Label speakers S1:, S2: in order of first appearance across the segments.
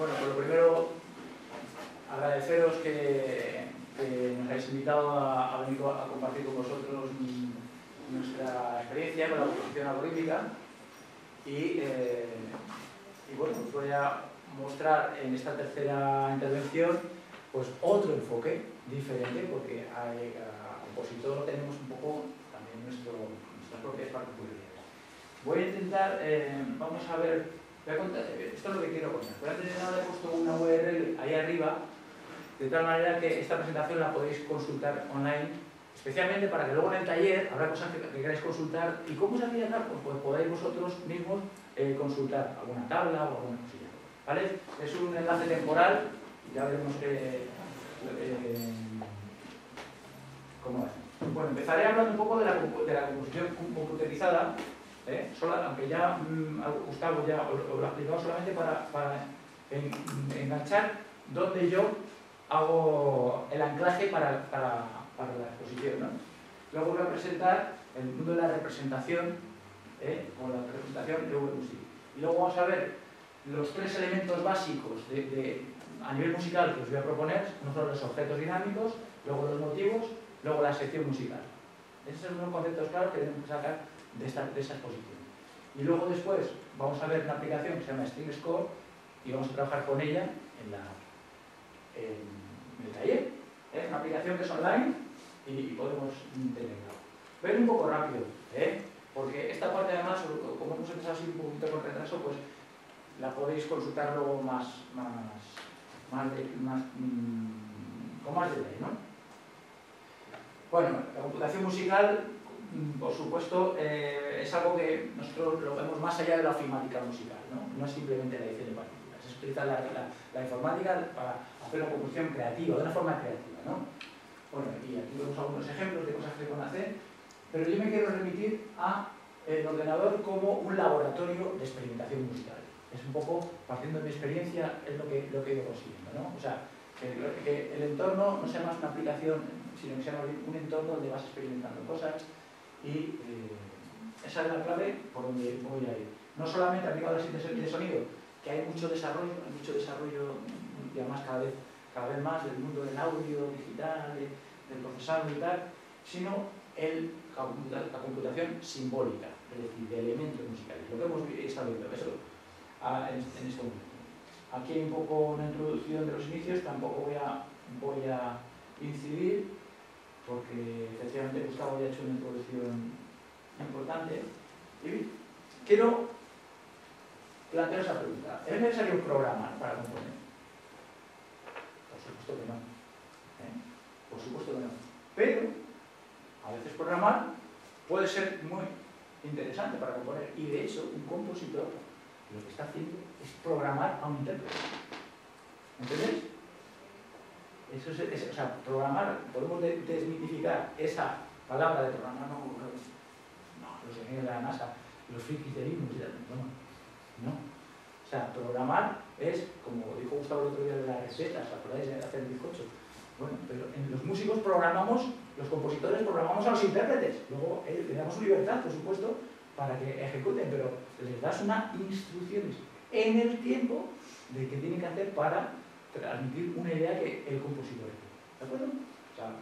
S1: Bueno, por lo primero, agradeceros que, nos hayáis invitado a, venir a compartir con vosotros nuestra experiencia con la composición algorítmica y, eh, y bueno, os voy a mostrar en esta tercera intervención pues otro enfoque diferente porque a compositor tenemos un poco también nuestro, nuestras propias particularidades. Voy a intentar, eh, vamos a ver eh, esto es lo que quiero contar. Pero antes de nada he puesto una URL ahí arriba, de tal manera que esta presentación la podéis consultar online, especialmente para que luego en el taller habrá cosas que, queráis consultar. ¿Y cómo se hacía Pues, pues podéis vosotros mismos eh, consultar alguna tabla o alguna cosilla. ¿Vale? Es un enlace temporal, ya veremos eh, cómo es. Bueno, empezaré hablando un poco de la, de la composición computerizada, ¿eh? aunque ya mm, Gustavo ya lo ha explicado solamente para, enganchar donde yo hago el anclaje para, la exposición. Luego voy a presentar el mundo de la representación ¿eh? o la representación de VMusic. Y luego vamos a ver los tres elementos básicos a nivel musical que os voy a proponer, no los objetos dinámicos, luego los motivos, luego la sección musical. Esos son los conceptos claros que tenemos que sacar de, esta, de exposición. Y luego después vamos a ver una aplicación que se llama String Score y vamos a trabajar con ella en, la, en el taller. Es una aplicación que es online y, podemos tenerla. Ver un poco rápido, ¿eh? porque esta parte además, como hemos empezado así un poquito con retraso, pues la podéis consultar luego más, más, más, más mm, con más detalle. ¿no? Bueno, la computación musical por supuesto, eh, es algo que nosotros lo vemos más allá de la ofimática musical, ¿no? No es simplemente la edición de partituras, es utilizar la, la, informática para hacer una composición creativa, de una forma creativa, ¿no? Bueno, y aquí vemos algunos ejemplos de cosas que se pueden hacer, pero yo me quiero remitir a el ordenador como un laboratorio de experimentación musical. Es un poco, partiendo de mi experiencia, es lo que, lo que he ido consiguiendo, ¿no? O sea, que el entorno no sea más una aplicación, sino que sea un entorno donde vas experimentando cosas, y eh, esa es la clave por donde voy a ir. No solamente aplicado al síntesis de sonido, que hay mucho desarrollo, hay mucho desarrollo, y además cada vez, cada vez más del mundo del audio, digital, del procesado y tal, sino el, la computación simbólica, es decir, de elementos musicales, lo que hemos estado viendo eso, en, este momento. Aquí hay un poco una introducción de los inicios, tampoco voy a, voy a incidir, porque efectivamente Gustavo ya ha hecho una introducción importante. Y quiero plantear esa pregunta. ¿Es necesario programar para componer? Por supuesto que no. ¿eh? Por supuesto que no. Pero, a veces programar puede ser muy interesante para componer. Y de hecho, un compositor lo que está haciendo es programar a un intérprete. ¿Entendéis? Eso es, o sea, programar, podemos desmitificar esa palabra de programar, no, no, los ingenieros de la NASA, los frikis de Linux, no, no. O sea, programar es, como dijo Gustavo el otro día de las recetas, ¿acordáis de hacer el bizcocho? Bueno, pero en los músicos programamos, los compositores programamos a los intérpretes, luego eh, le damos libertad, por supuesto, para que ejecuten, pero les das unas instrucciones en el tiempo de qué tienen que hacer para transmitir una idea que el compositor ¿De acuerdo? O sea,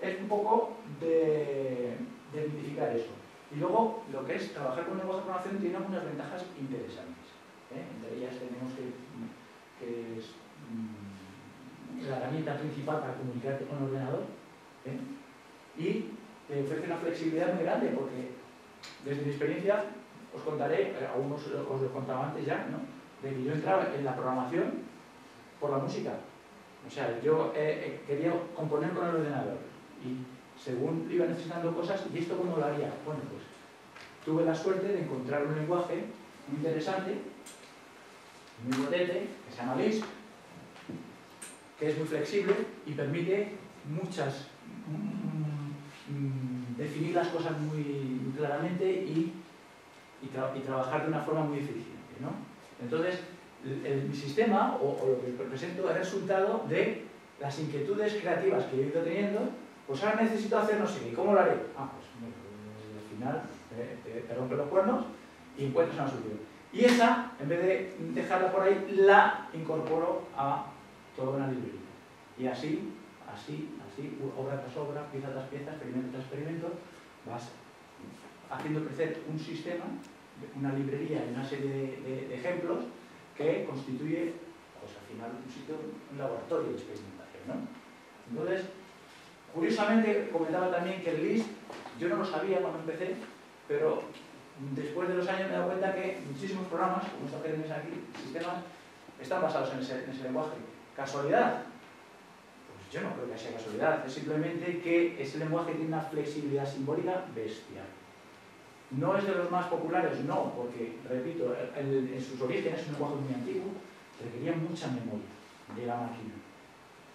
S1: es un poco de, de identificar eso. Y luego, lo que es trabajar con lenguaje de programación tiene algunas ventajas interesantes. ¿eh? Entre ellas tenemos que, que es mm, la herramienta principal para comunicarte con el ordenador ¿eh? y te ofrece una flexibilidad muy grande porque desde mi experiencia os contaré, eh, aún os, os lo contaba antes ya, ¿no? de que yo entraba en la programación por la música. O sea, yo eh, eh, quería componer con el ordenador y según iba necesitando cosas, ¿y esto cómo lo haría? Bueno, pues tuve la suerte de encontrar un lenguaje muy interesante, muy potente, que se llama Lisp, que es muy flexible y permite muchas, mm, mm, definir las cosas muy, claramente y, y, trabajar de una forma muy eficiente. ¿no? Entonces, el, sistema o, lo que presento es resultado de las inquietudes creativas que he ido teniendo, pues ahora necesito hacer no sé qué, ¿cómo lo haré? Ah, pues al final te, rompe los cuernos y encuentras una solución. Y esa, en vez de dejarla por ahí, la incorporo a toda una librería. Y así, así, así, obra tras obra, pieza tras pieza, experimento tras experimento, vas haciendo crecer un sistema, una librería y una serie de, ejemplos que constituye, pues al final, un sitio, un laboratorio de experimentación. ¿no? Entonces, curiosamente, comentaba también que el LIST, yo no lo sabía cuando empecé, pero después de los años me he dado cuenta que muchísimos programas, como que tenéis aquí, sistemas, están basados en ese, en ese lenguaje. ¿Casualidad? Pues yo no creo que sea casualidad, es simplemente que ese lenguaje tiene una flexibilidad simbólica bestial. No es de los más populares, no, porque, repito, en sus orígenes es un lenguaje muy antiguo, requería mucha memoria de la máquina.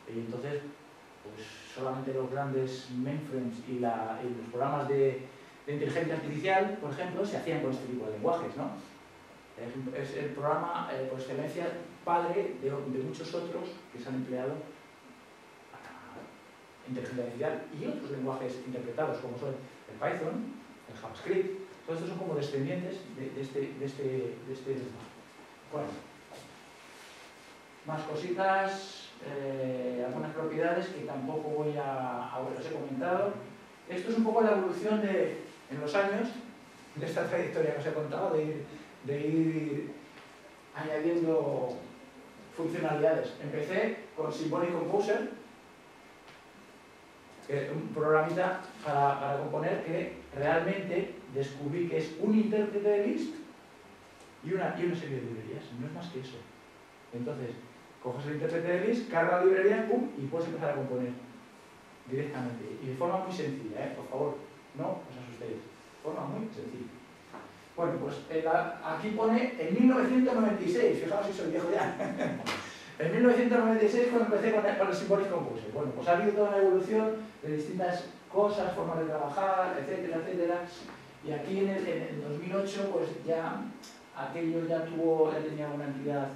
S1: Y entonces, pues solamente los grandes mainframes y, los programas de, inteligencia artificial, por ejemplo, se hacían con este tipo de lenguajes, ¿no? Es, el programa, eh, por excelencia, padre de, muchos otros que se han empleado para inteligencia artificial y otros lenguajes interpretados, como son el Python, JavaScript, todos estos son como descendientes de, este, de, este, de este Bueno, más cositas, eh, algunas propiedades que tampoco voy a, a os he comentado. Esto es un poco la evolución de, en los años, de esta trayectoria que os he contado, de ir, de ir añadiendo funcionalidades. Empecé con Symbolic Composer, que es un programita para, para componer que realmente descubrí que es un intérprete de list y una, y una serie de librerías, no es más que eso. Entonces, coges el intérprete de list, carga la librería pum, y puedes empezar a componer directamente. Y de forma muy sencilla, ¿eh? por favor, no os asustéis. De forma muy sencilla. Bueno, pues eh, aquí pone en 1996, fijaos si soy viejo ya. en 1996 cuando empecé con el, con el. Bueno, pues ha habido toda una evolución de distintas cosas, formas de trabajar, etcétera, etcétera. Y aquí en el, 2008, pues ya aquello ya tuvo, ya tenía una entidad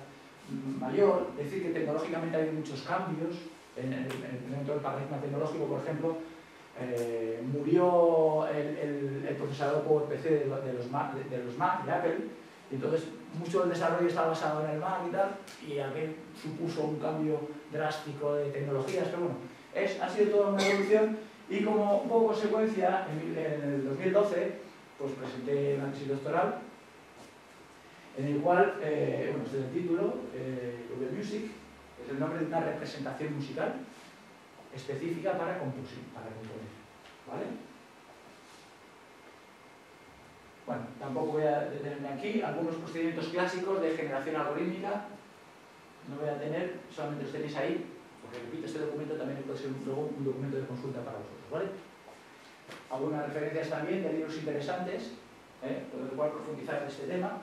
S1: mayor, es decir, que tecnológicamente hay muchos cambios en, el, dentro del paradigma tecnológico, por ejemplo, eh, murió el, el, procesador PowerPC de, de, los Mac, de, los Mac, de Apple, y entonces mucho del desarrollo está basado en el Mac y tal, y aquel supuso un cambio drástico de tecnologías, pero bueno, es, ha sido toda una evolución y como poco consecuencia, en, el 2012, pues presenté una tesis doctoral en el cual, eh, bueno, este es el título, eh, Music, es el nombre de una representación musical específica para, para componer, ¿vale? Bueno, tampoco voy a detenerme aquí, algunos procedimientos clásicos de generación algorítmica, no voy a tener, solamente los tenéis ahí, repito, este documento también puede ser luego un documento de consulta para vosotros, ¿vale? Algunas referencias también de libros interesantes, ¿eh? por lo cual profundizar en este tema.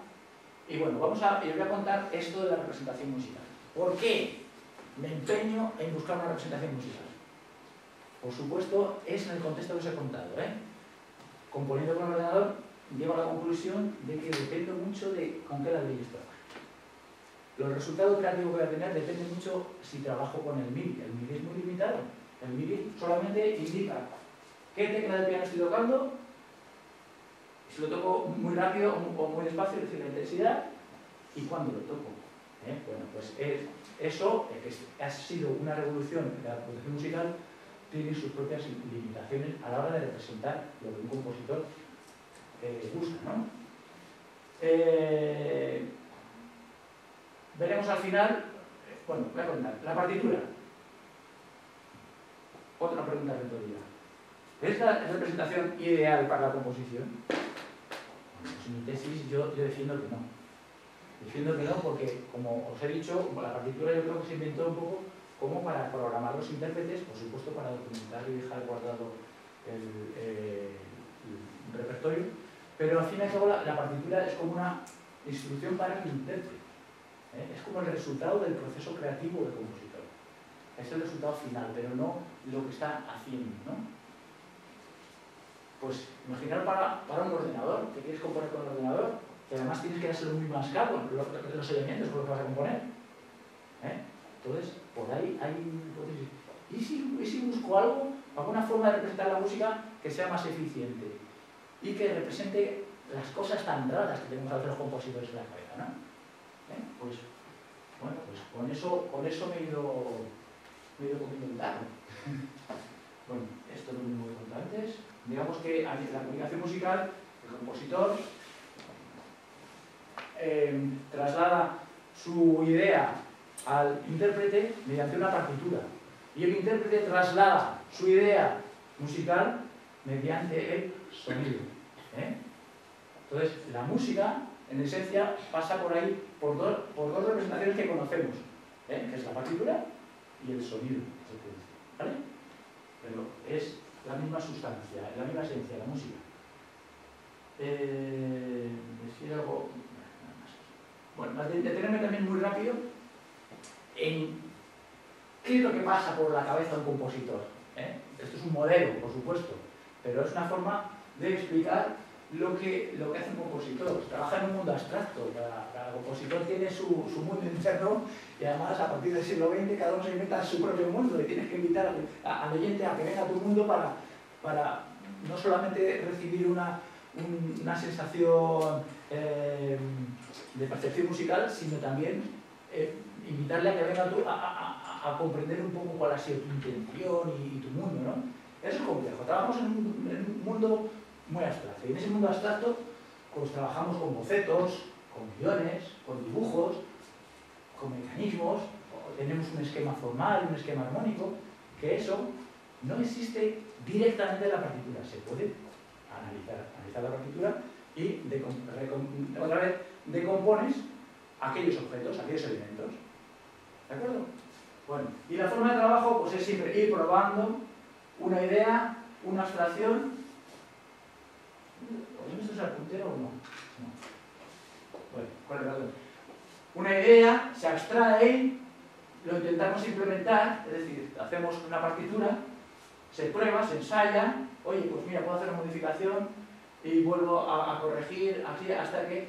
S1: Y bueno, vamos a, yo voy a contar esto de la representación musical. ¿Por qué me empeño en buscar una representación musical? Por supuesto, es en el contexto que os he contado. ¿eh? Componiendo con el ordenador, llego a la conclusión de que depende mucho de con qué ladrillo estoy. Los resultados creativos que voy a tener dependen mucho si trabajo con el MIDI. El MIDI es muy limitado. El MIDI solamente indica qué tecla del piano estoy tocando, si lo toco muy rápido o muy despacio, es decir, la intensidad, y cuándo lo toco. ¿eh? Bueno, pues eso, que ha sido una revolución de la producción musical, tiene sus propias limitaciones a la hora de representar lo que un compositor eh, busca. ¿no? Eh, Veremos al final, bueno, voy a contar, la partitura. Otra pregunta retórica. ¿Es la representación ideal para la composición? Pues en mi tesis yo, yo defiendo que no. Defiendo que no porque, como os he dicho, la partitura yo creo que se inventó un poco como para programar los intérpretes, por supuesto para documentar y dejar guardado el, eh, repertorio, pero al fin y al cabo la, la partitura es como una instrucción para el intérprete. ¿Eh? Es como el resultado del proceso creativo del compositor. Es el resultado final, pero no lo que está haciendo. ¿no? Pues imaginar para, un ordenador, que quieres componer con el ordenador, que además tienes que hacerlo muy mascado, los, los elementos con los que vas a componer. ¿eh? Entonces, por ahí hay hipótesis. ¿Y si, ¿Y si busco algo, alguna forma de representar la música que sea más eficiente y que represente las cosas tan raras que tenemos a los compositores en la cabeza, ¿no? ¿Eh? Pues, bueno, pues con eso, con eso me he ido, me he ido comiendo el tarro. bueno, esto es lo mismo que conté antes. Digamos que la comunicación musical, el compositor eh, traslada su idea al intérprete mediante una partitura. Y el intérprete traslada su idea musical mediante el sonido. ¿eh? Entonces, la música, en esencia, pasa por ahí, por, dos representaciones que conocemos, ¿eh? que es la partitura y el sonido ¿vale? Pero es la misma sustancia, la misma esencia, la música. Eh, algo... Bueno, detenerme también muy rápido en qué es lo que pasa por la cabeza de un compositor. ¿eh? Esto es un modelo, por supuesto, pero es una forma de explicar lo que, lo que hace un compositor. Trabaja en un mundo abstracto. Cada, compositor tiene su, su, mundo interno y además a partir del siglo XX cada uno se inventa su propio mundo y tienes que invitar al, oyente a que venga a tu mundo para, para no solamente recibir una, una sensación eh, de percepción musical, sino también eh, invitarle a que venga a, a, a, comprender un poco cuál ha sido tu intención y, tu mundo, ¿no? Eso es complejo. Trabajamos en un, mundo muy abstracto. Y en ese mundo abstracto, pues trabajamos con bocetos, con guiones, con dibujos, con mecanismos, tenemos un esquema formal, un esquema armónico, que eso no existe directamente en la partitura. Se puede analizar, analizar la partitura y otra vez decompones aquellos objetos, aquellos elementos. ¿De acuerdo? Bueno, y la forma de trabajo pues es siempre ir probando una idea, una abstracción. ¿Podemos el puntero o no? no? Bueno, ¿cuál es la Una idea se abstrae, lo intentamos implementar, es decir, hacemos una partitura, se prueba, se ensaya, oye, pues mira, puedo hacer una modificación y vuelvo a, a corregir así hasta que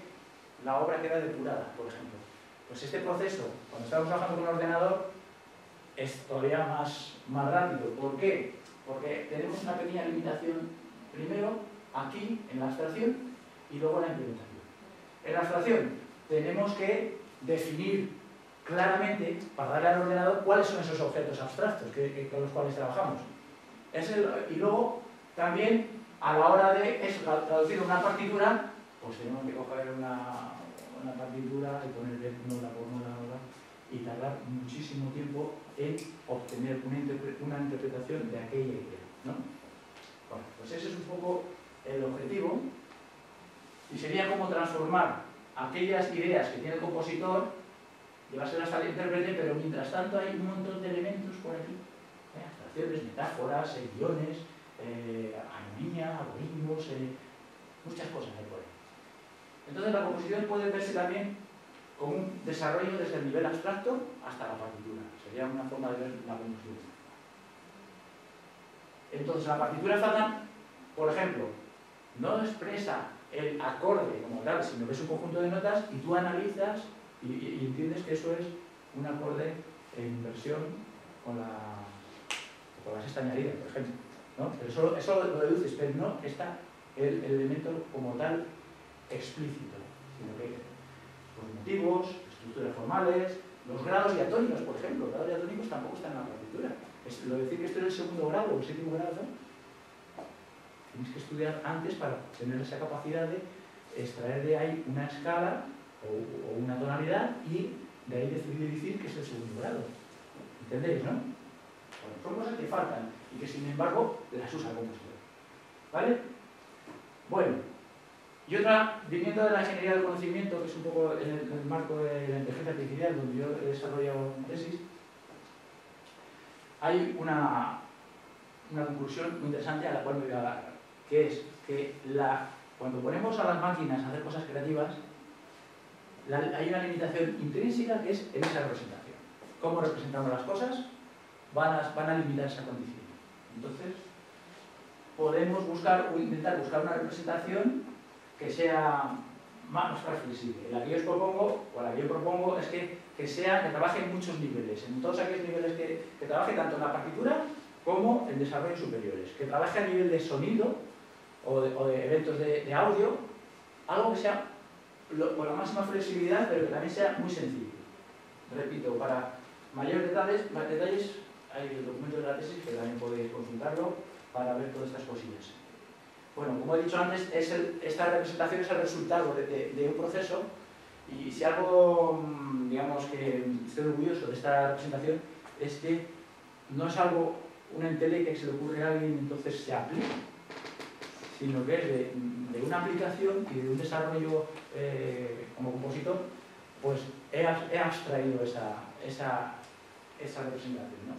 S1: la obra queda depurada, por ejemplo. Pues este proceso, cuando estamos trabajando con un ordenador, es todavía más, más rápido. ¿Por qué? Porque tenemos una pequeña limitación, primero aquí, en la abstracción, y luego en la implementación. En la abstracción tenemos que definir claramente, para darle al ordenador, cuáles son esos objetos abstractos con los cuales trabajamos. y luego, también, a la hora de traducir una partitura, pues tenemos que coger una, una partitura y ponerle nota por nota, y tardar muchísimo tiempo en obtener una, interpretación de aquella idea. ¿no? Bueno, pues ese es un poco el objetivo y sería como transformar aquellas ideas que tiene el compositor, llevárselas al intérprete, pero mientras tanto hay un montón de elementos por aquí, ¿eh? abstracciones, metáforas, eh, guiones, eh, armonía, algoritmos, eh, muchas cosas hay por ahí. Entonces la composición puede verse también como un desarrollo desde el nivel abstracto hasta la partitura. Sería una forma de ver la composición. Entonces la partitura fatal, por ejemplo, no expresa el acorde como tal, sino que es un conjunto de notas y tú analizas y, entiendes que eso es un acorde en inversión con la, con añadida, por ejemplo. ¿no? Pero eso, lo deduces, pero no está el elemento como tal explícito, sino que los motivos, estructuras formales, los grados diatónicos, por ejemplo, los grados diatónicos tampoco están en la partitura. Es, lo decir que esto es el segundo grado o el séptimo grado, tienes que estudiar antes para tener esa capacidad de extraer de ahí una escala o, una tonalidad y de ahí decidir decir que es el segundo grado. ¿Entendéis, no? Bueno, son cosas que faltan y que sin embargo las usa el compositor. ¿Vale? Bueno, y otra, viniendo de la ingeniería del conocimiento, que es un poco en el, marco de la inteligencia artificial, donde yo he desarrollado una tesis, hay una, una conclusión muy interesante a la cual me voy a que es que la, cuando ponemos a las máquinas a hacer cosas creativas, hay una limitación intrínseca que es en esa representación. Cómo representamos las cosas van a, van limitar esa condición. Entonces, podemos buscar o intentar buscar una representación que sea más, flexible. La que yo os propongo, o la que yo propongo, es que, que, sea, que trabaje en muchos niveles, en todos aquellos niveles que, que trabaje tanto en la partitura como en desarrollos superiores, que trabaje a nivel de sonido o de, eventos de, audio, algo que sea con la máxima flexibilidad, pero que también sea muy sencillo. Repito, para mayores detalles, detalles hay el documento de la tesis que también podéis consultarlo para ver todas estas cosillas. Bueno, como he dicho antes, es esta representación es el resultado de, un proceso y si algo, mm, digamos, que estoy orgulloso de esta representación es que no es algo, una entele que se le ocurre a alguien y entonces se aplica, sino que es de, una aplicación y de un desarrollo eh, como compositor, pues he, abstraído esa, esa, esa representación. ¿no?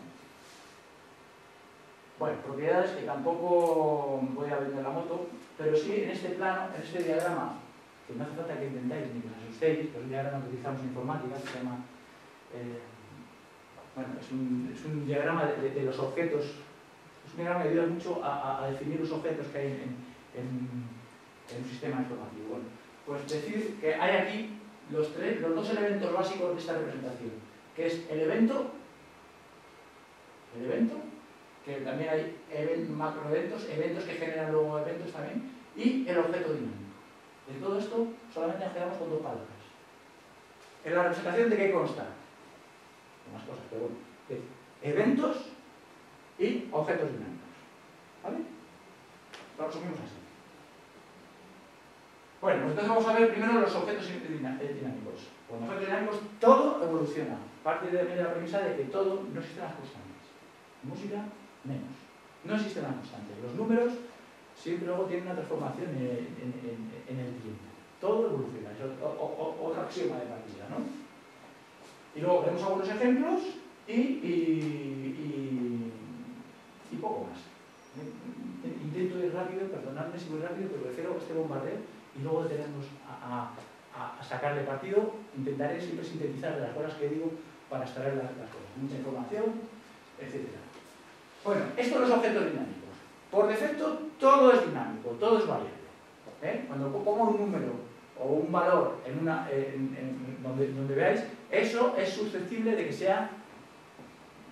S1: Bueno, propiedades que tampoco voy a vender la moto, pero sí en este plano, en este diagrama, que no hace falta que intentáis ni que os asustéis, que es un diagrama que utilizamos en informática, se llama... Eh, bueno, es un, es un diagrama de, los objetos, es un diagrama que ayuda mucho a, definir los objetos que hay en, un sistema informativo. Bueno, pues decir que hay aquí los, tres, los dos elementos básicos de esta representación, que es el evento, el evento, que también hay event, macroeventos, eventos que generan luego eventos también, y el objeto dinámico. De todo esto solamente nos quedamos con dos palabras. ¿En la representación de qué consta? más cosas, pero bueno. eventos y objetos dinámicos. ¿Vale? Lo resumimos así. Bueno, entonces vamos a ver primero los objetos dinámicos. Con objetos dinámicos todo evoluciona. Parte de la premisa de que todo no existen las constantes. Música, menos. No existen las constantes. Los números siempre luego tienen una transformación en, el tiempo. Todo evoluciona. Es otro axioma de partida, ¿no? Y luego veremos algunos ejemplos y poco más. Intento ir rápido, perdonadme si voy rápido, pero prefiero este bombardeo y luego detenernos a, a, a, sacarle partido. Intentaré siempre sintetizar las cosas que digo para extraer las, cosas. Mucha información, etc. Bueno, estos son los objetos dinámicos. Por defecto, todo es dinámico, todo es variable. ¿eh? Cuando pongo un número o un valor en una, donde, veáis, eso es susceptible de que sea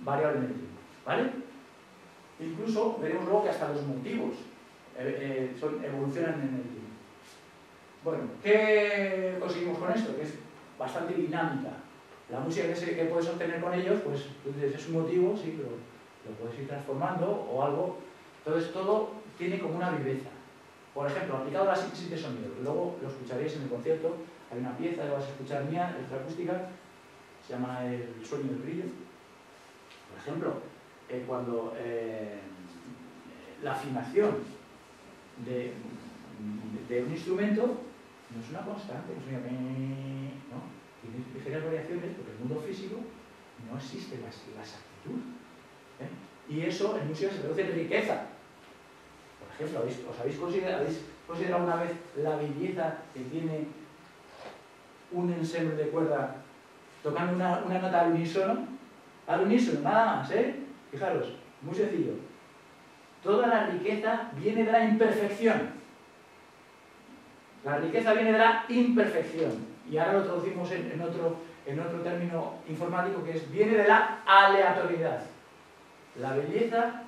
S1: variable en el tiempo. ¿Vale? Incluso veremos luego que hasta los motivos eh, eh, evolucionan en el tiempo. Bueno, ¿qué conseguimos con esto? Que es bastante dinámica. La música que, que puedes obtener con ellos, pues es un motivo, sí, pero lo puedes ir transformando o algo. Entonces todo tiene como una viveza. Por ejemplo, aplicado a la síntesis de sonido, luego lo escucharéis en el concierto, hay una pieza que vas a escuchar mía, acústica, se llama El sueño del brillo. Por ejemplo, eh, cuando eh, la afinación de, un instrumento no es una constante, no, ¿no? tiene ligeras variaciones porque el mundo físico no existe la, exactitud. ¿eh? Y eso en música se traduce en riqueza. Por ejemplo, ¿os habéis considerado, considerado una vez la belleza que tiene un ensemble de cuerda tocando una, una nota al unísono? Al unísono, nada más, ¿eh? Fijaros, muy sencillo. Toda la riqueza viene de la imperfección. La riqueza viene de la imperfección. Y ahora lo traducimos en, otro, término informático que es, viene de la aleatoriedad. La belleza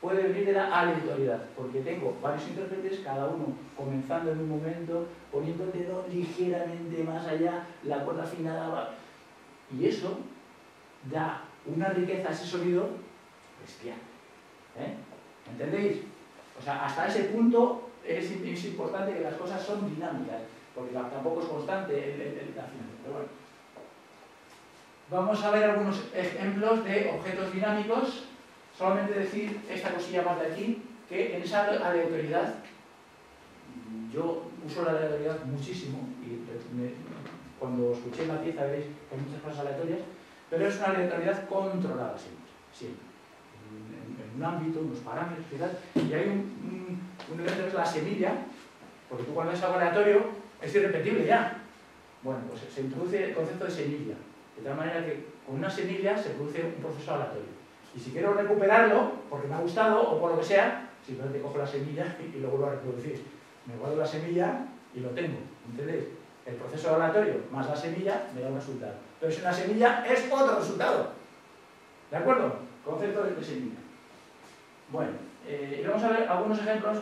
S1: puede venir de la aleatoriedad, porque tengo varios intérpretes, cada uno comenzando en un momento, poniendo el dedo ligeramente más allá, la cuerda afinada, y eso da una riqueza a ese sonido bestial. ¿eh? ¿Entendéis? O sea, hasta ese punto es, importante que las cosas son dinámicas, porque tampoco es constante la afinación. Pero bueno. Vamos a ver algunos ejemplos de objetos dinámicos. Solamente decir esta cosilla más de aquí, que en esa aleatoriedad, yo uso la aleatoriedad muchísimo, y cuando escuché la pieza veréis que hay muchas cosas aleatorias, pero es una aleatoriedad controlada siempre, siempre. Un ámbito, unos parámetros y tal, y hay un, un, elemento que es la semilla, porque tú cuando es algo aleatorio es irrepetible ya. Bueno, pues se introduce el concepto de semilla. De tal manera que con una semilla se produce un proceso aleatorio. Y si quiero recuperarlo, porque me ha gustado o por lo que sea, simplemente cojo la semilla y lo vuelvo reproducir. Me guardo la semilla y lo tengo, ¿entendéis? El proceso aleatorio más la semilla me da un resultado. Pero si una semilla es otro resultado. ¿De acuerdo? Concepto de semilla. Bueno, eh, y vamos a ver algunos ejemplos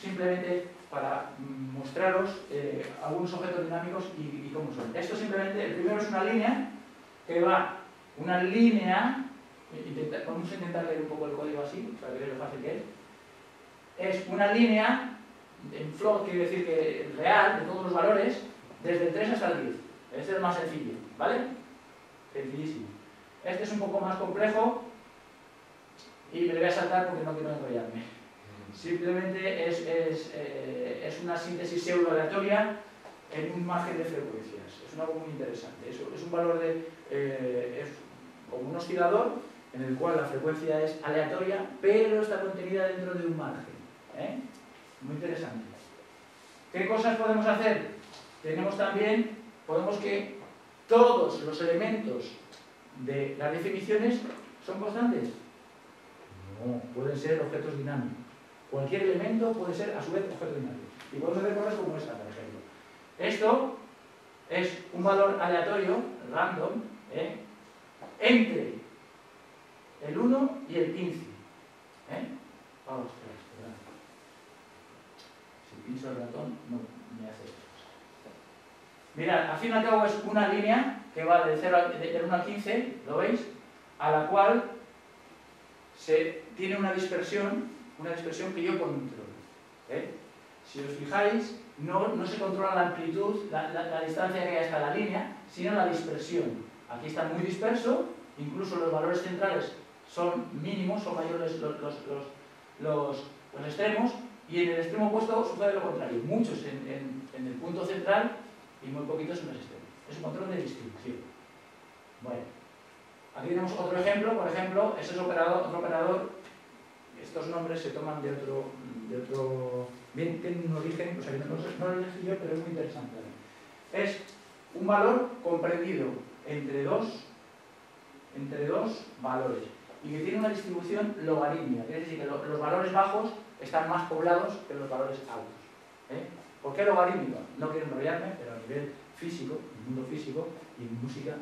S1: simplemente para mostraros eh, algunos objetos dinámicos y, cómo son. Esto simplemente, el primero es una línea que va, una línea, vamos a intentar leer un poco el código así, para ver lo fácil que es. Es una línea en float, quiere decir que real, de todos los valores, desde el 3 hasta el 10. Este es el más sencillo, ¿vale? Sencillísimo. Este es un poco más complejo y me lo voy a saltar porque no quiero enrollarme. Simplemente es, es, eh, es una síntesis pseudo aleatoria en un margen de frecuencias. Es algo muy interesante. Es, es un valor de... Eh, es como un oscilador en el cual la frecuencia es aleatoria, pero está contenida dentro de un margen. ¿eh? Muy interesante. ¿Qué cosas podemos hacer? Tenemos también, podemos que todos los elementos de las definiciones son constantes. No, pueden ser objetos dinámicos. Cualquier elemento puede ser a su vez objeto dinámico. Y podemos hacer cosas como esta, por ejemplo. Esto es un valor aleatorio, random, ¿eh? entre el 1 y el 15. ¿eh? Vamos, espera, Si pincho el ratón, no me hace esto. Mirad, al fin y al cabo es una línea que va de 0 del 1 al 15, ¿lo veis? A la cual se tiene una dispersión una dispersión que yo controlo. ¿eh? Si os fijáis, no, no, se controla la amplitud, la, la, distancia que hay hasta la línea, sino la dispersión. Aquí está muy disperso, incluso los valores centrales son mínimos, son mayores los, los, los, los extremos, y en el extremo opuesto sucede lo contrario, muchos en, en, el punto central y muy poquitos en los extremos. Es un control de distribución. Bueno, aquí tenemos otro ejemplo, por ejemplo, ese es otro operador estos nombres se toman de otro, de otro bien, tienen un origen, o sea, no, no lo elegí yo, pero es muy interesante. Es un valor comprendido entre dos, entre dos valores y que tiene una distribución logarítmica, es decir, que los valores bajos están más poblados que los valores altos. ¿eh? ¿Por qué logarítmico? No quiero enrollarme, pero a nivel físico, en el mundo físico y en música,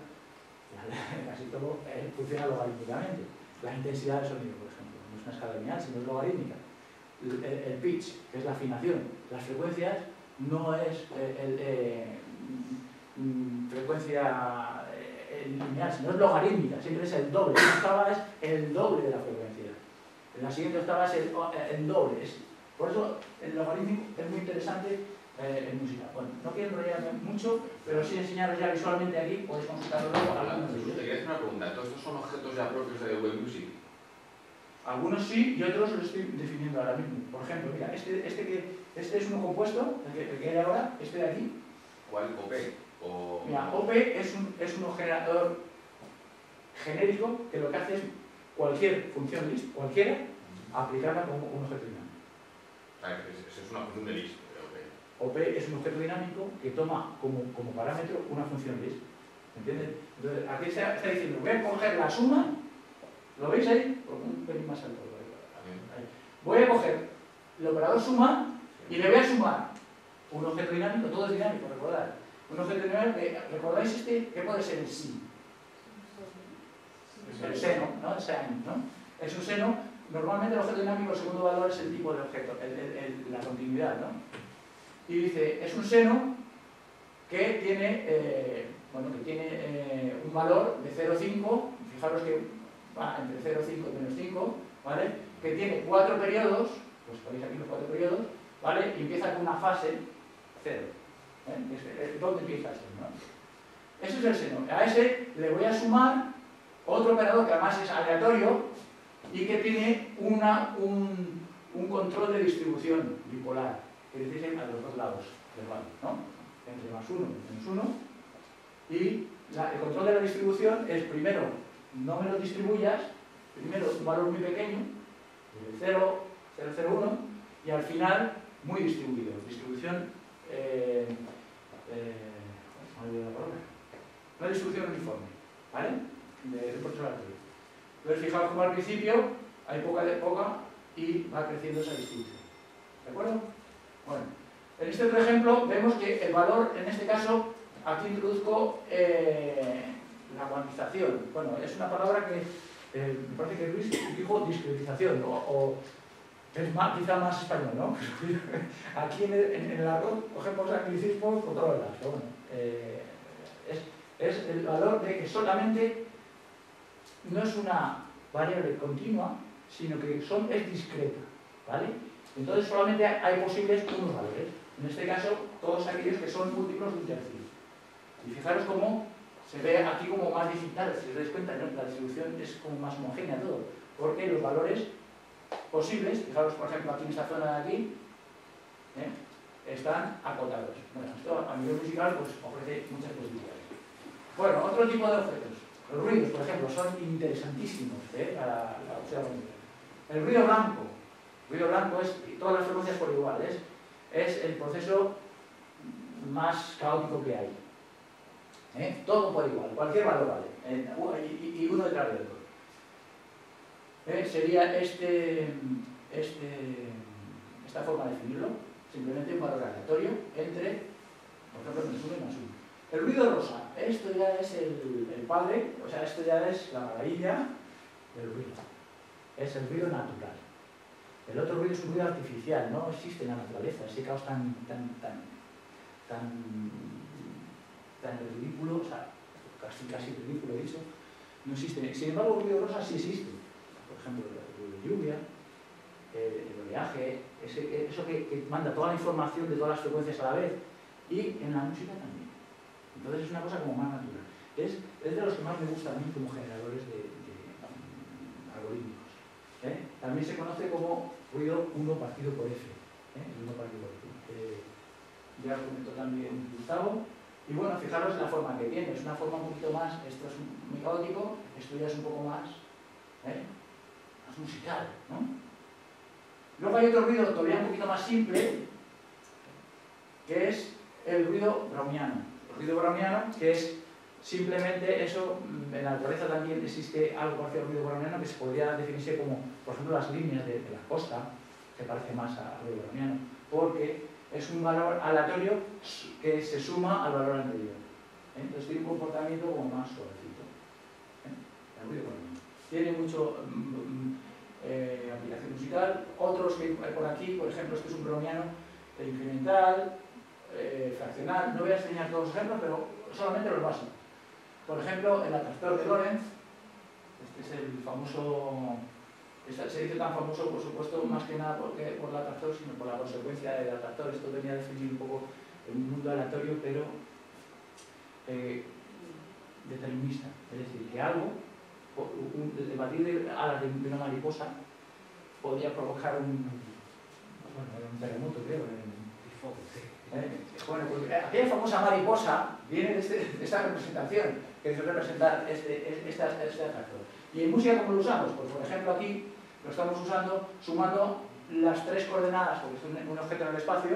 S1: casi todo eh, funciona logarítmicamente. La intensidad del sonido, por ejemplo una escala lineal, sino es logarítmica. El, pitch, que es la afinación, las frecuencias no es eh, eh, mm, frecuencia eh, lineal, sino es logarítmica, siempre es el doble. En octava es el doble de la frecuencia. En la siguiente octava es el, doble. por eso el logarítmico es muy interesante en música. Bueno, no quiero enrollarme mucho, pero sí enseñaros ya visualmente aquí, podéis consultarlo luego.
S2: Te quería hacer una pregunta. ¿Todos estos son objetos ya propios de Web Music?
S1: Algunos sí y otros los estoy definiendo ahora mismo. Por ejemplo, mira, este, este, que, este es uno compuesto, el que, hay ahora, este de aquí.
S2: ¿Cuál? ¿OP? O...
S1: Mira, OP es un, es un generador genérico que lo que hace es cualquier función list, cualquiera, aplicarla como un objeto dinámico.
S2: es, es una función de list.
S1: OP es un objeto dinámico que toma como, como parámetro una función list. ¿Entiendes? Entonces, aquí está, está diciendo, voy a coger la suma ¿Lo veis ahí? un pelín más alto. Voy a coger el operador suma y le voy a sumar un objeto dinámico, todo es dinámico, recordad. Un objeto dinámico que, ¿recordáis este? ¿Qué puede ser el sí? El seno, ¿no? El seno, ¿no? Es un seno, normalmente el objeto dinámico, el segundo valor es el tipo de objeto, la continuidad, ¿no? Y dice, es un seno que tiene, eh, bueno, que tiene eh, un valor de 0,5, fijaros que va entre 0,5 y menos 5, ¿vale? Que tiene cuatro periodos, pues veis aquí los cuatro periodos, ¿vale? Y empieza con una fase 0. ¿eh? ¿Dónde empieza ese? ¿no? Ese es el seno. A ese le voy a sumar otro operador que además es aleatorio y que tiene una, un, un control de distribución bipolar, que dice a los dos lados del valor, ¿no? Entre más 1 y menos 1. Y el control de la distribución es primero no me lo distribuyas, primero un valor muy pequeño, 0, 0,01, y al final muy distribuido. Distribución, eh, eh, Una distribución uniforme, ¿vale? De. Entonces, fijaos como al principio hay poca de poca y va creciendo esa distribución. ¿De acuerdo? Bueno, en este otro ejemplo vemos que el valor, en este caso, aquí introduzco eh, la cuantización. Bueno, es una palabra que eh, me parece que Luis dijo discretización o, es más, quizá más español, ¿no? Aquí en el, en el arroz cogemos por todos lados, pero bueno, eh, es, es el valor de que solamente no es una variable continua, sino que son, es discreta, ¿vale? Entonces solamente hay posibles unos valores. En este caso, todos aquellos que son múltiplos de un tercio. Y fijaros cómo se ve aquí como más digital, si os dais cuenta, la distribución es como más homogénea todo, porque los valores posibles, fijaros por ejemplo aquí en esta zona de aquí, ¿eh? están acotados. Bueno, esto a nivel musical pues, ofrece muchas posibilidades. Bueno, otro tipo de objetos. Los ruidos, por ejemplo, son interesantísimos ¿eh? para la observación. El ruido blanco. El ruido blanco es todas las frecuencias por igual. Es, es el proceso más caótico que hay. ¿Eh? Todo por igual, cualquier valor vale. y, uno detrás del otro. ¿Eh? Sería este, este, esta forma de definirlo, simplemente un valor aleatorio entre, por ejemplo, menos 1 y más 1. El ruido rosa, esto ya es el, el, padre, o sea, esto ya es la maravilla del ruido. Es el ruido natural. El otro ruido es un ruido artificial, no existe en la naturaleza, ese caos tan, tan, tan, tan, tan ridículo, o sea, casi, casi ridículo dicho, no existe. Sin embargo, el ruido rosa sí existe. Por ejemplo, el de lluvia, el, oleaje, eso que, manda toda la información de todas las frecuencias a la vez, y en la música también. Entonces es una cosa como más natural. Es, de los que más me gusta a mí como generadores de, um, algorítmicos. ¿eh? También se conoce como ruido 1 partido por F. ¿eh? El 1 partido por F. Eh, ya comentó también Gustavo. Y bueno, fijaros la forma que tiene. Es una forma un poquito más, esto es muy caótico, esto ya es un poco más, ¿eh? más musical. ¿no? Luego hay otro ruido todavía un poquito más simple, que es el ruido browniano ruido browniano, que es simplemente eso, mm, en la naturaleza también existe algo parecido al ruido browniano que se podría definirse como, por ejemplo, las líneas de, la costa, que parece más al ruido browniano, porque es un valor aleatorio que se suma al valor anterior. ¿eh? Entonces tiene un comportamiento como más suavecito. ¿eh? Tiene mucho mm, mm, eh, aplicación musical. Otros que hay por aquí, por ejemplo, este es un browniano incremental, eh, fraccional. No voy a enseñar todos los ejemplos, pero solamente los básicos. Por ejemplo, el atractor de Lorentz, este es el famoso, se dice tan famoso, por supuesto, más que nada porque, por el atractor, sino por la consecuencia del atractor. Esto venía a definir un poco el mundo aleatorio, pero eh, determinista. Es decir, que algo, el batir de alas de una mariposa, podía provocar un, bueno, un terremoto, creo, en, ¿Eh? Bueno, pues eh, aquella famosa mariposa viene de, este, esta representación, que es representar este, este, este, atractor. ¿Y en música cómo lo usamos? Pues por ejemplo aquí lo estamos usando sumando las tres coordenadas, porque es un, objeto en el espacio,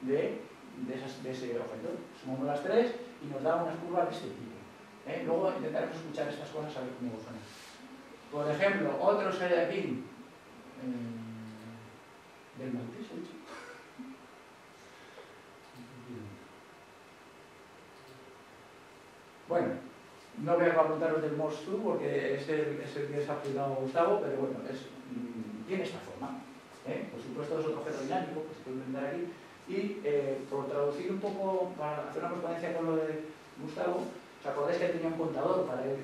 S1: de, de, ese objeto. Sumamos las tres y nos da unas curvas de este tipo. ¿eh? Luego intentaremos escuchar estas cosas a ver cómo suenan. Por ejemplo, otro sería aquí, del maltés, Bueno, no voy a contaros del Morse 2 porque es el, que ha aplicado Gustavo, pero bueno, es, tiene esta forma. ¿eh? Por supuesto es otro objeto dinámico que se puede inventar aquí. Y eh, por traducir un poco, para hacer una correspondencia con lo de Gustavo, ¿os acordáis que tenía un contador para ir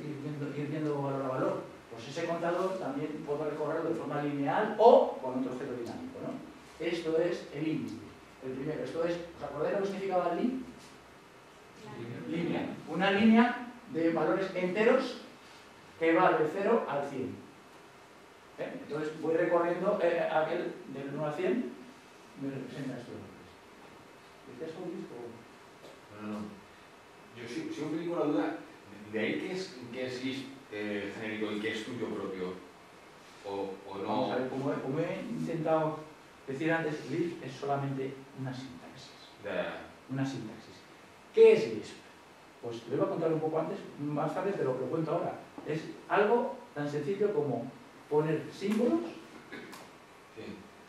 S1: viendo, valor a valor? Pues ese contador también puede recorrerlo de forma lineal o con otro objeto dinámico. ¿no? Esto es el índice, el primero. Esto es, ¿os acordáis lo que significaba el índice? línea. Una línea de valores enteros que va de 0 al 100. ¿Eh? Entonces voy recorriendo eh, aquel del 1 al 100, me representa estos valores. ¿Decías con
S2: No, no. Yo sigo un poco la duda. ¿De ahí qué es, qué es eh, genérico y qué es tuyo propio? ¿O, o no?
S1: Vamos a ver, como, como, he intentado decir antes, Lisp es solamente una sintaxis. Una sintaxis. ¿Qué es Lisp? Pues lo iba a contar un poco antes, más tarde, pero lo cuento ahora. Es algo tan sencillo como poner símbolos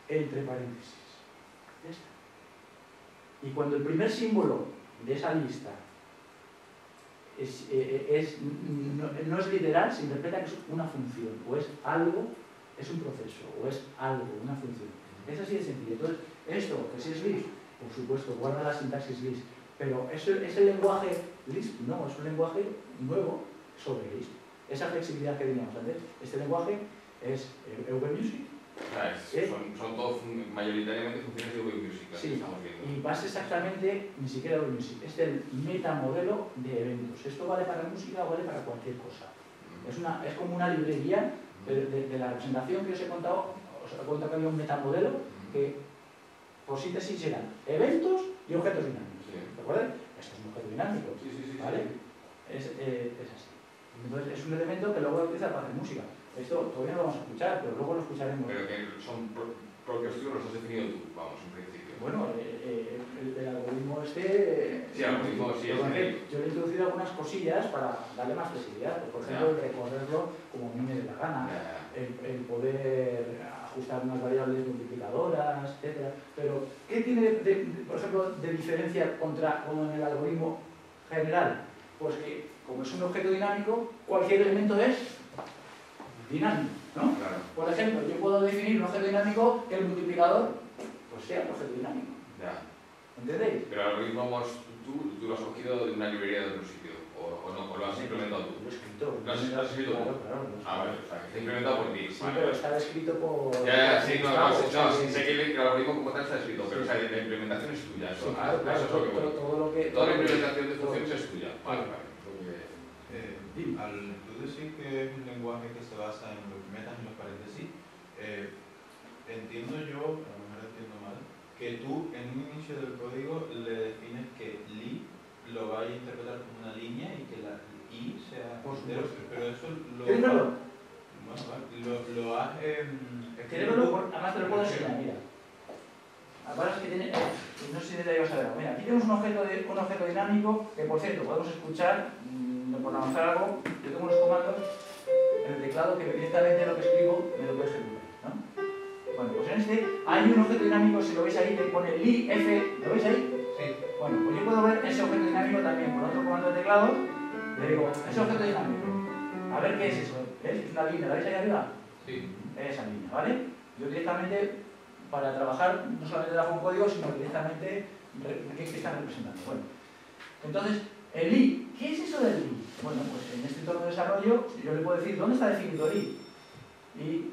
S1: entre paréntesis. Y cuando el primer símbolo de esa lista es, eh, eh, no, es literal, se interpreta que es una función, o es algo, es un proceso, o es algo, una función. Es así de sencillo. Entonces, esto, que si es Lisp, por supuesto, guarda la sintaxis Lisp, pero ¿es ¿es el lenguaje Lisp? No, es un lenguaje nuevo sobre Lisp. Esa flexibilidad que teníamos antes. Este lenguaje es Music.
S2: O sea, es-
S1: ¿Eh?
S2: son, son todos mayoritariamente funciones de Web Music,
S1: Sí,
S2: estamos viendo.
S1: y base exactamente, ni siquiera Eugen Music, es el metamodelo de eventos. Esto vale para música o vale para cualquier cosa. Es, una, es como una librería de, de- de la representación que os he contado, os he contado que había un metamodelo que, por síntesis, eran eventos y objetos dinámicos.
S2: Sí.
S1: ¿De acuerdo? Esto es un objeto dinámico,
S2: sí, sí.
S1: ¿vale? Es, eh, es así. Entonces, es un elemento que luego voy a utilizar para hacer música. Esto todavía no lo vamos a escuchar, pero luego lo escucharemos.
S2: Pero que son pro- propios tuyos, los has definido tú, vamos, en principio.
S1: Bueno, eh, eh, el, el algoritmo este...
S2: Sí, el algoritmo sí,
S1: Yo,
S2: es
S1: yo le he introducido algunas cosillas para darle más flexibilidad. Por ejemplo,
S2: Ya.
S1: el recorrerlo como a mí me dé la gana.
S2: Ya,
S1: el, el poder ajustar unas variables multiplicadoras, etcétera. Pero, ¿qué tiene, de- de- por ejemplo, de diferencia contra como en el algoritmo general? Pues que, como es un objeto dinámico, cualquier elemento es dinámico, ¿no?
S2: Claro.
S1: Por ejemplo, yo puedo definir un objeto dinámico que el multiplicador pues sea un objeto dinámico.
S2: Ya.
S1: ¿Entendéis?
S2: Pero el algoritmo vos- tú, tú lo has cogido de una librería de otro sitio, o, o no, o lo has implementado tú.
S1: Lo he escrito.
S2: ¿Lo has- lo has escrito tú?
S1: Claro, claro. lo he
S2: Ah, vale, o sea, que está implementado por ti.
S1: Sí,
S2: Vale,
S1: pero está escrito por...
S2: Ya, ya, sí, no, no, sí, no, sí,
S1: sí,
S2: sé que el, que el algoritmo como tal está escrito, pero
S1: Sí.
S2: o sea, la implementación es tuya, eso,
S1: Sí, claro,
S2: eso
S1: claro,
S2: es lo
S1: todo,
S2: que
S1: todo, todo lo que...
S2: Toda la implementación de funciones es tuya. Vale, vale. lo que-
S3: Eh,
S1: Dime.
S3: al tú decir que es un lenguaje que se basa en los metas y los paréntesis, eh, entiendo yo, a lo mejor entiendo mal, que tú en un inicio del código le defines que li lo va a interpretar como una línea y que la i sea
S1: Por supuesto.
S3: pero eso lo,
S1: ¿Quieres verlo?
S3: bueno, lo, lo has.
S1: Por- Además te lo puedo enseñar, mira. Es que tiene... eh, no sé si te ibas a ver. Mira, aquí tenemos un objeto, de- un objeto dinámico que, por cierto, podemos escuchar, mm, por avanzar algo, yo tengo unos comandos en el teclado que directamente lo que escribo me lo puede ejecutar, ¿no? Bueno, pues en este hay un objeto dinámico, si lo veis ahí, que pone li, f, ¿lo veis ahí?
S3: Sí,
S1: Bueno, pues yo puedo ver ese objeto dinámico también por otro comando de teclado. Le digo, ese objeto dinámico. A ver qué es eso. ¿Ves? Es una línea, ¿la veis ahí arriba?
S3: sí.
S1: Esa línea, ¿vale? Yo directamente, para trabajar, no solamente trabajo un código, sino directamente re- qué qué están representando. Bueno, entonces, el i, ¿qué es eso del i? Bueno, pues en este entorno de desarrollo, yo le puedo decir, ¿dónde está definido el i? Y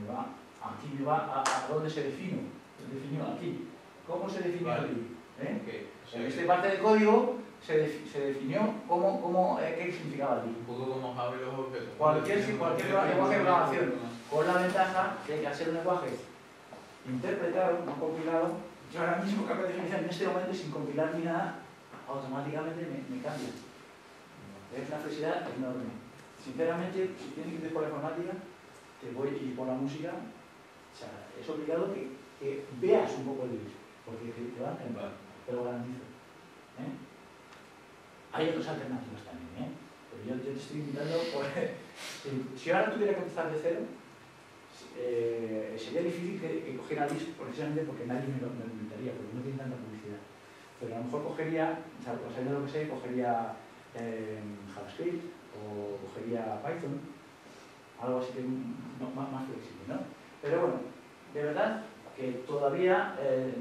S1: me va, aquí me va a, a dónde se define, se definió aquí. ¿Cómo se definió
S3: Vale.
S1: el i? ¿Eh? En esta parte del código se, defi- se definió cómo, cómo, eh, qué significaba el i.
S3: un poco como Java los objetos.
S1: Cualquier- cualquier lenguaje de programación. Con la ventaja de que al ser un lenguaje interpretado, no compilado, yo ahora mismo cambio de definición en este momento sin compilar ni nada, automáticamente me, me cambia. Es una flexibilidad enorme. Sinceramente, si tienes que ir por la informática, te voy y por la música, es obligado que, veas un poco el disco, porque te, te a encantar, te lo garantizo. ¿eh? Hay otras alternativas también, ¿eh? pero yo, te estoy invitando, por, si, si ahora tuviera que empezar de cero, eh, sería difícil que, que cogiera Lisp precisamente porque nadie me lo, me lo invitaría, porque no tiene tanta publicidad. Pero a lo mejor cogería, o sea, sabiendo lo que sé, cogería eh, JavaScript o cogería Python, algo así que más, más flexible, ¿no? Pero bueno, de verdad que todavía, eh,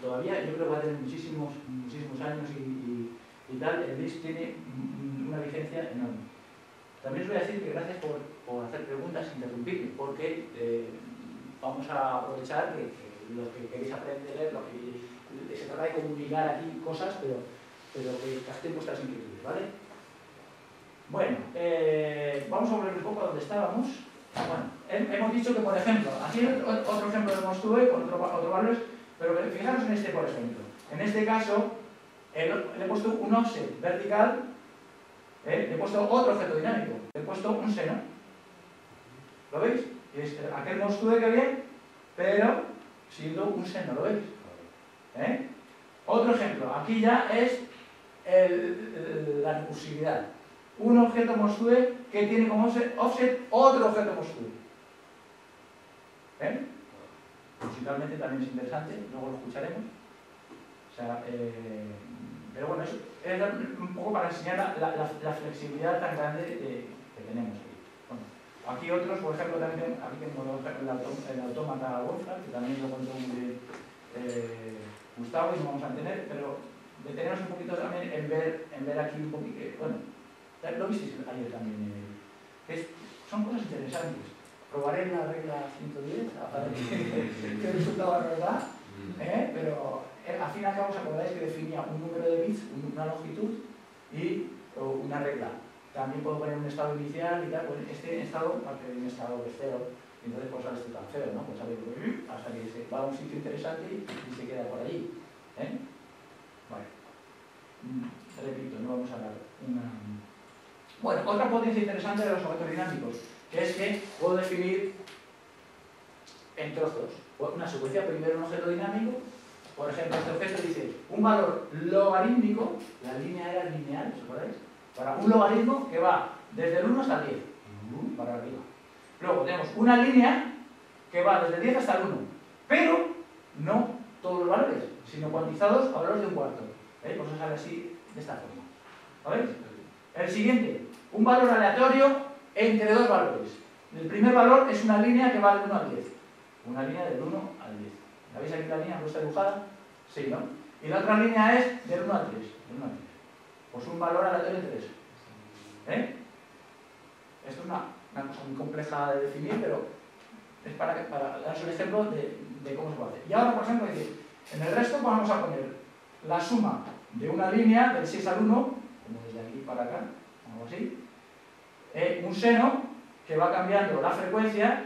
S1: todavía yo creo que va a tener muchísimos, muchísimos años y, tal, el Lisp tiene mm, una vigencia enorme. También os voy a decir que gracias por, por hacer preguntas, interrumpirme, porque eh, vamos a aprovechar que, que los que queréis aprender, lo que, se trata de comunicar aquí cosas, pero, pero que capten vuestras inquietudes, ¿vale? Bueno, eh, vamos a volver un poco a donde estábamos. Bueno, he- hemos dicho que, por ejemplo, aquí otro ejemplo de Monstue con otro, otro valores, pero fijaros en este, por ejemplo. En este caso, le he puesto un offset vertical ¿Eh? Le he puesto otro objeto dinámico, le he puesto un seno. ¿Lo veis? Es aquel monstruo que había, pero siendo un seno, ¿lo veis? ¿Eh? Otro ejemplo, aquí ya es la recursividad. Un objeto monstruo que tiene como offset, otro objeto monstruo. ¿Eh? También es interesante, luego lo escucharemos. Eh, pero bueno, eso es un poco para enseñar la, flexibilidad tan grande de- que tenemos aquí. Bueno, Aquí otros, por ejemplo, también aquí tengo el, autómata Wolfram, que también lo contó muy bien eh, Gustavo y no vamos a tener, pero detenernos un poquito también en ver, en ver aquí un poquito, bueno, lo visteis ayer también, eh, son cosas interesantes. Probaré la regla 110 a ver qué resultado verdad, mm. ¿eh? pero eh, al fin y al cabo os acordáis que definía un número de bits, una longitud y una regla. También puedo poner un estado inicial y tal, pues este estado parte de un estado de cero, entonces pues sale este tan cero, ¿no? Pues sale hasta que se va a un sitio interesante y, se queda por allí. ¿eh? Vale. Mm, repito, no vamos a dar una... Bueno, otra potencia interesante de los objetos dinámicos, que es que puedo definir en trozos una secuencia, primero un objeto dinámico, por ejemplo, este objeto dice un valor logarítmico, la línea era lineal, ¿os acordáis? Para un logaritmo que va desde el 1 hasta el 10, para arriba. Luego tenemos una línea que va desde el 10 hasta el 1, pero no todos los valores, sino cuantizados a valores de un cuarto. ¿Veis? Pues eso sale así, de esta forma. ¿Lo veis? El siguiente, un valor aleatorio entre dos valores. El primer valor es una línea que va del 1 al 10. Una línea del 1 al 10. ¿La veis aquí la línea? ¿No está dibujada? Sí, ¿no? Y la otra línea es del 1 al 3. Del 1 al 3. Pues un valor aleatorio entre 3. ¿Eh? Esto es una, muy compleja de definir, pero es para, daros un ejemplo de, cómo se puede hacer. Y ahora, por ejemplo, en el resto vamos a poner la suma de una línea del 6 al 1, como desde aquí para acá, algo así, eh, un seno que va cambiando la frecuencia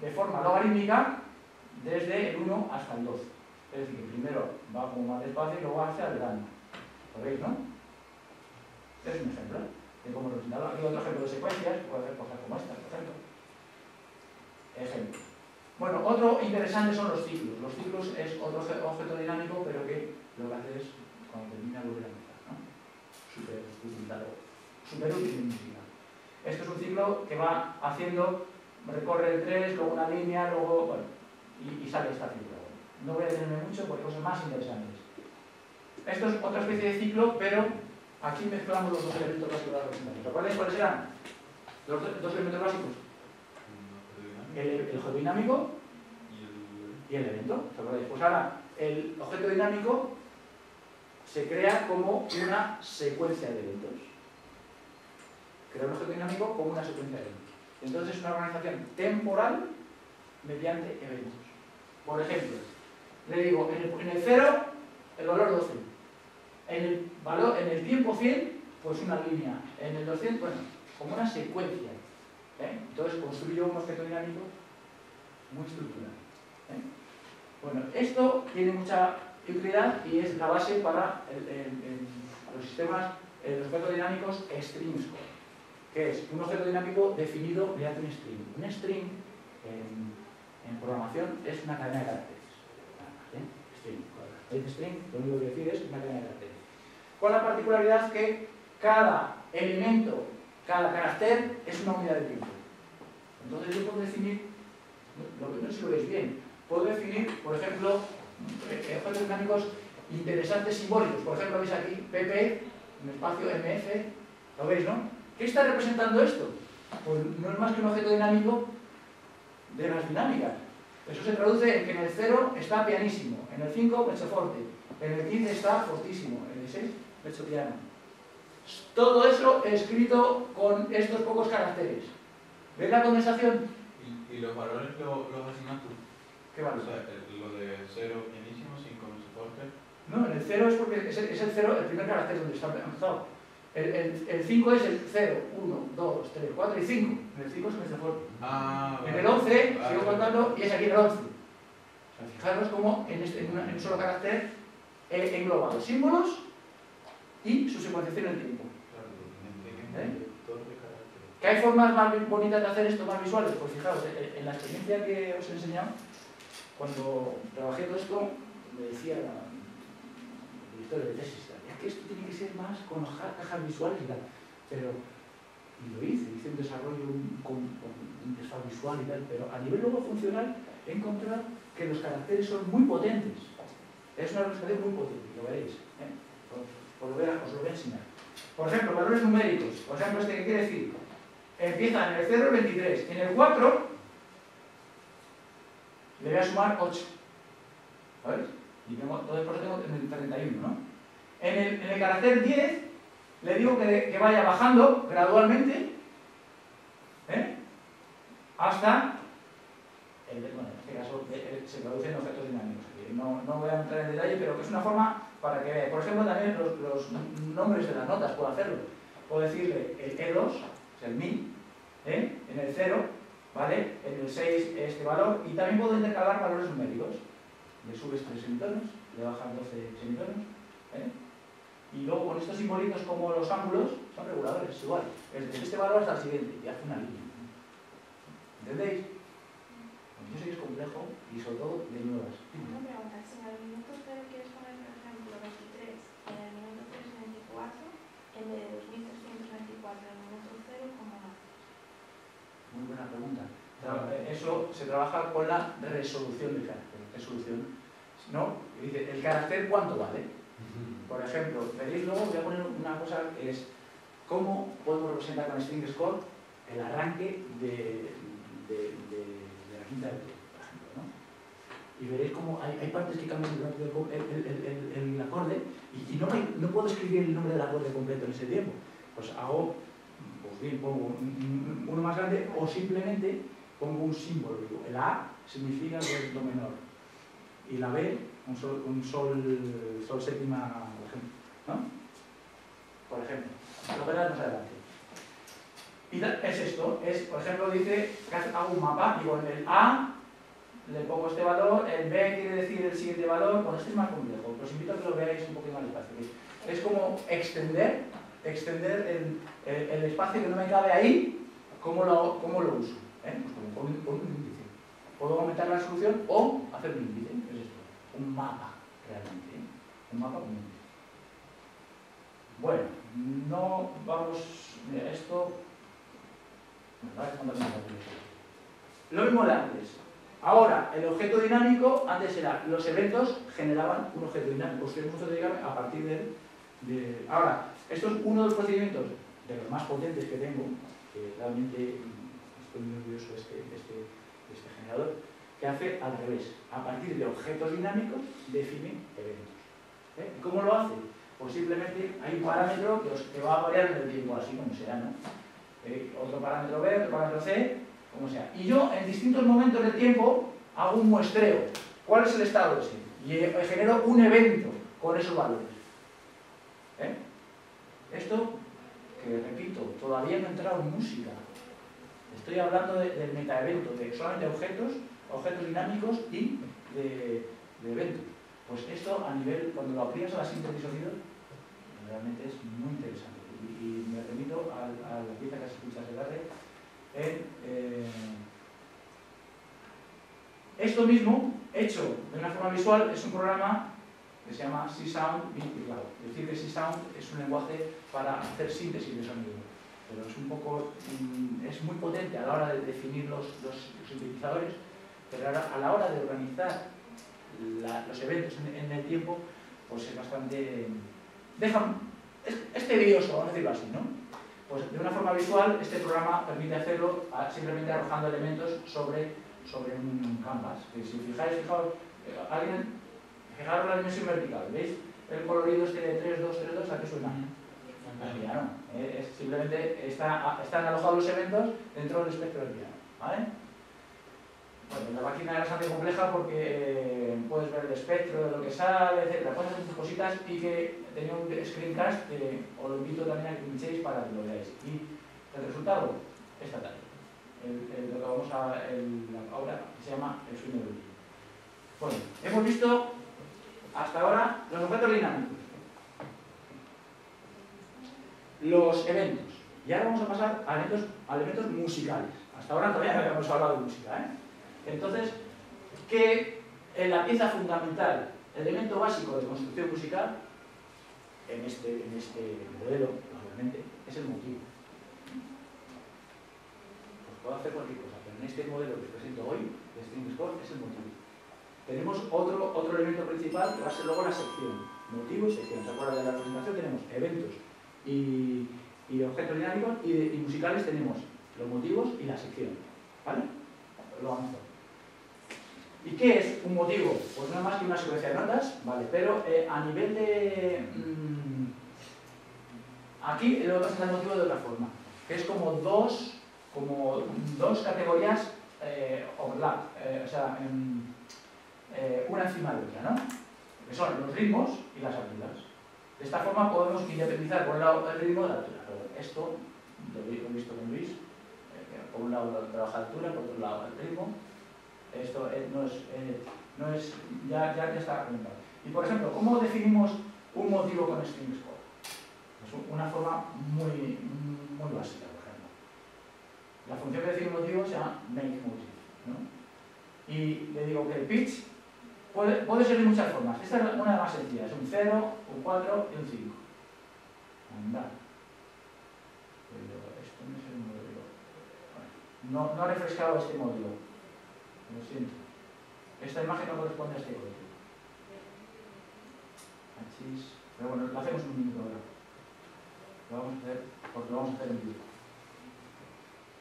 S1: de forma logarítmica desde el 1 hasta el 2. Es decir, que primero va como más despacio y luego hacia adelante. ¿Lo veis, no? Es un ejemplo Aquí otro ejemplo de secuencias, puede hacer cosas como esta, por ejemplo. Ejemplo. Bueno, otro interesante son los ciclos. Los ciclos es otro objeto dinámico, pero que lo que hace es, cuando termina, volver a empezar. ¿no? Súper utilizado. Súper útil. Esto es un ciclo que va haciendo recorre el 3, luego una línea, luego, bueno, y, sale esta figura. No voy a detenerme mucho porque cosas más interesantes. Esto es otra especie de ciclo, pero aquí mezclamos los dos elementos básicos de la representación. ¿Recuerdan cuáles eran los dos elementos básicos? El, el objeto dinámico y el evento. ¿Se acordáis? Pues ahora, el objeto dinámico se crea como una secuencia de eventos. Crea un objeto dinámico como una secuencia de eventos. Entonces es una organización temporal mediante eventos. Por ejemplo, le digo, en el, 0, el valor 12. En el, valor, en el tiempo 100, pues una línea. En el 200, bueno, como una secuencia. ¿eh? Entonces construyo un objeto dinámico muy estructural. ¿eh? Bueno, esto tiene mucha utilidad y es la base para los sistemas, los objetos dinámicos streams que es un objeto dinámico definido mediante un string. Un string en, programación es una cadena de caracteres. ¿Eh? String. string, lo único que decide es una cadena de caracteres. Con la particularidad que cada elemento, cada carácter es una unidad de tiempo. Entonces yo puedo definir, lo que no sé si lo veis bien, puedo definir, por ejemplo, eh, objetos dinámicos interesantes simbólicos. Por ejemplo, veis aquí PP, un espacio MF, ¿lo veis, no? ¿Qué está representando esto? Pues no es más que un objeto dinámico de las dinámicas. Eso se traduce en que en el 0 está pianísimo, en el 5 pecho forte, en el 15 está fortísimo, en el 6 Todo eso escrito con estos pocos caracteres. ¿Ves la condensación?
S3: ¿Y, los valores los, los asignas tú?
S1: ¿Qué valores?
S3: O sea, lo de 0 pianísimo, 5 pecho forte.
S1: No, en el 0 es porque es el, es el 0, el primer carácter donde está empezado. El 5 es el 0, 1, 2, 3, 4 y 5. En el 5 es el fuerte.
S3: Ah,
S1: en el 11 sigo contando y es aquí el 11. O sea, fijaros cómo en, este, en, un solo carácter he englobado símbolos y su secuenciación en el tiempo. ¿Eh? ¿Que hay formas más bonitas de hacer esto, más visuales? Pues fijaros, en la experiencia que os he enseñado, cuando trabajé todo esto, me decía el director de tesis, que esto tiene que ser más con cajas visuales y tal. Pero, y lo hice, hice un desarrollo con, con interfaz visual y tal, pero a nivel luego funcional he encontrado que los caracteres son muy potentes. Es una representación muy potente, lo veréis. ¿eh? Os, lo voy a, os, lo voy a, enseñar. Por ejemplo, valores numéricos. Por ejemplo, este que quiere decir, empieza en el 0 el 23. En el 4 le voy a sumar 8. ¿Sabes? Y tengo, entonces por eso tengo en el 31, ¿no? En el, el carácter 10 le digo que, vaya bajando gradualmente ¿eh? hasta el, bueno, en este caso eh, se traduce en objetos dinámicos. No, no voy a entrar en detalle, pero que es una forma para que vea. Por ejemplo, también los, nombres de las notas puedo hacerlo. Puedo decirle el E2, es el Mi, ¿eh? en el 0, ¿vale? En el 6 este valor, y también puedo intercalar valores numéricos. Le subes 3 semitonos, le bajas 12 semitonos, ¿eh? Y luego con estos simbolitos como los ángulos, son reguladores, igual. Desde este valor hasta el siguiente, y hace una línea. ¿Entendéis? Yo sé que es complejo y sobre todo de nuevas
S4: si en el minuto 0 quieres poner, por ejemplo, 23, en el minuto 3, 24, de 2324 en el minuto 0, ¿cómo haces?
S1: Muy buena pregunta. Claro, eh, Eso se trabaja con la resolución del carácter. Resolución. ¿No? Y Dice, ¿el carácter cuánto vale? Por ejemplo, veréis luego, voy a poner una cosa que es cómo podemos representar con string score el arranque de, de, de, de la quinta de. Y veréis cómo hay, hay partes que cambian el, acorde y, no, no puedo escribir el nombre del acorde completo en ese tiempo. Pues hago, pues bien, pongo un- un- uno más grande o simplemente pongo un símbolo. Digo, el A significa do menor y la B un sol, un sol, sol séptima, por ejemplo. ¿no? Por ejemplo, lo verás más adelante. Y es esto, es, por ejemplo, dice hago un mapa, digo, en el A le pongo este valor, el B quiere decir el siguiente valor, bueno, este es más complejo, os invito a que lo veáis un poquito más que Es como extender, extender el, el- espacio que no me cabe ahí, ¿cómo lo, cómo lo uso? ¿Eh? Pues como con, un- índice. Puedo aumentar la resolución o hacer un índice, que es esto, un mapa, realmente, ¿eh? un mapa con un índice. Bueno, no vamos, mira, esto... me más rápido. Lo mismo de antes. Ahora, el objeto dinámico, antes era, los eventos generaban un objeto dinámico. Ustedes objeto dinámico a partir de, Ahora, esto es uno de los procedimientos de los más potentes que tengo, que realmente estoy muy orgulloso de este, este, este generador, que hace al revés. A partir de objetos dinámicos define eventos. ¿Eh? ¿Y ¿Cómo lo hace? Pues simplemente hay un parámetro que, os- va a variar en el tiempo, así como sea, ¿no? Eh, otro parámetro B, otro parámetro C, Y yo en distintos momentos del tiempo hago un muestreo. ¿Cuál es el estado ese? Y eh, genero un evento con esos valores. ¿Eh? Esto, que repito, todavía no he entrado en música. Estoy hablando de- del metaevento, de solamente objetos, objetos dinámicos y de, eventos. Pues esto a nivel, cuando lo aplicas a la síntesis sonido, realmente es muy interesante. Y, y me remito a, a la pieza que has escuchado de tarde eh, esto mismo, hecho de una forma visual, es un programa que se llama C-Sound. Es decir, que C-Sound es un lenguaje para hacer síntesis de sonido. Pero es un poco, mm, es muy potente a la hora de definir los, los sintetizadores, pero a la hora de organizar los eventos en, el tiempo, pues es bastante... Es tedioso, vamos a decirlo así, ¿no? Pues de una forma visual, este programa permite hacerlo ah, simplemente arrojando elementos sobre, sobre un canvas. Que si fijáis, fijaos, eh, alguien, fijaros la dimensión vertical, ¿veis? El colorido este de 3, 2, 3, 2, ¿a qué suena? Al piano. Eh, simplemente está, están alojados los eventos dentro del espectro del piano. ¿vale? La máquina es bastante compleja porque puedes ver el espectro de lo que sale, etcétera, cosas muchas cositas y que tenía un screencast que os lo invito también a que pinchéis para que lo veáis. Y el resultado, esta tarde. El, lo que vamos a el- la se llama El sueño del día. Bueno, hemos visto hasta ahora los objetos dinámicos, los eventos. Y ahora vamos a pasar a eventos, a elementos musicales. Hasta ahora todavía no habíamos hablado de música. ¿eh? Entonces, que en la pieza fundamental, el elemento básico de construcción musical, en este, en este modelo, obviamente, es el motivo. Pues puedo hacer cualquier cosa, pero en este modelo que os presento hoy, de String Score, es el motivo. Tenemos otro, otro elemento principal que va a ser luego la sección. Motivo y sección. ¿Se acuerdan de la presentación? Tenemos eventos y, y objetos dinámicos y, y musicales tenemos los motivos y la sección. ¿Vale? Lo vamos a hacer. ¿Y qué es un motivo? Pues es más que una secuencia de notas, ¿vale? Pero eh, a nivel de... mm, aquí lo vamos a el motivo de otra forma, que es como dos, como dos categorías eh, overlap, eh, o sea, em, una encima de otra, ¿no? Que son los ritmos y las alturas. De esta forma podemos independizar por un lado el ritmo de la altura. Esto lo he visto con Luis, por un lado trabaja la altura, por otro lado el ritmo. Esto eh, no es, eh, no es ya, ya, ya está comentado. Y por ejemplo, ¿cómo definimos un motivo con string score? Es un- una forma muy, muy básica, por ejemplo. La función que define un motivo se llama makeMotive. ¿no? Y le digo que el pitch puede, puede ser de muchas formas. Esta es una de las más sencillas. Un 0, un 4 y un 5. Anda. Pero esto no no, no ha refrescado este modelo. Lo siento. Esta imagen no corresponde a este código. Pero bueno, lo hacemos un minuto ahora. Lo vamos a hacer porque lo vamos a hacer en vivo.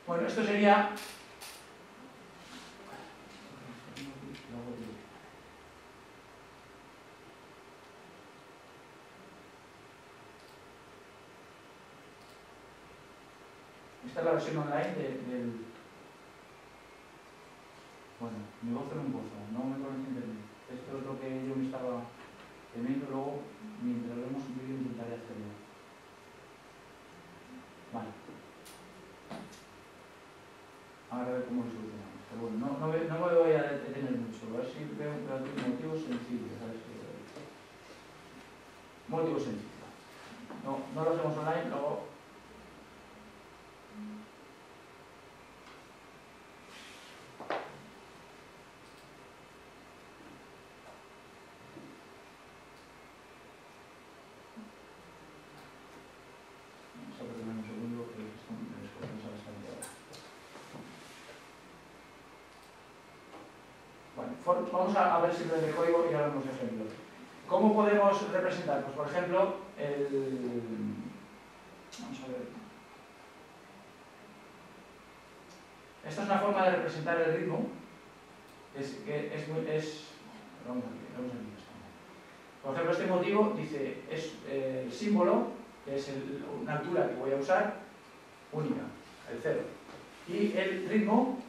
S1: Bueno, esto sería. Esta es la versión online de- del. Bueno, mi voz en un pozo, no me a internet. Esto es lo que yo me estaba temiendo, luego, mientras vemos un vídeo, intentaré hacerlo. Vale. Ahora a ver cómo lo solucionamos. Pero bueno, no, no, no me voy a detener mucho, a ver si veo un motivo sencillo, ¿sabes? Motivo sencillo. No, no lo hacemos online, luego Vamos a perdonar un segundo que esto me descompensa bastante ahora. Vamos a, a ver si lo de código y ahora vemos ejemplos. ¿Cómo podemos representar? Pues por ejemplo, el... Vamos a ver. Esta es una forma de representar el ritmo. Es, es, muy- es- Vamos vamos aquí. Por ejemplo, este motivo dice, es eh, el símbolo que es una altura que voy a usar, única, el cero. Y el ritmo,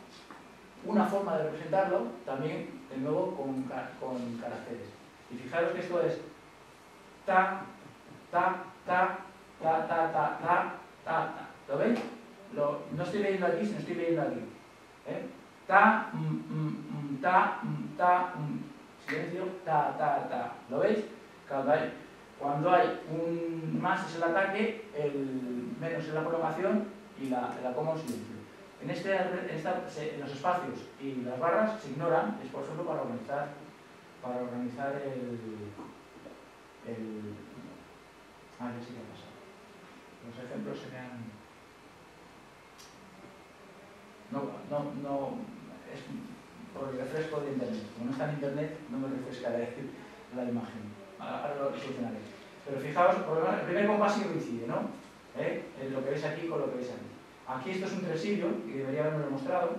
S1: una forma de representarlo, también, de nuevo, con, con caracteres. Y fijaros que esto es ta, ta, ta, ta, ta, ta, ta, ta, ta. ¿Lo veis? No estoy leyendo aquí, sino estoy leyendo aquí. ¿eh? Ta, mm, mm, mm, ta, mm, ta, mm. silencio, ta, ta, ta. ¿Lo veis? Cuando hay, un más es el ataque, el menos es la prolongación y la, la coma silencio. En, este, los espacios y las barras se ignoran, es por ejemplo para organizar, para organizar el, el... Ah, ya sé qué ha pasado. Los ejemplos serían... No, no, no, es por el refresco de internet. Como no está en internet, no me refrescaré la imagen. Ahora lo solucionaré. Pero fijaos, el primer compás sí coincide, ¿no? Eh, Lo que veis aquí con lo que veis aquí. Aquí esto es un tresillo, y debería haberlo mostrado,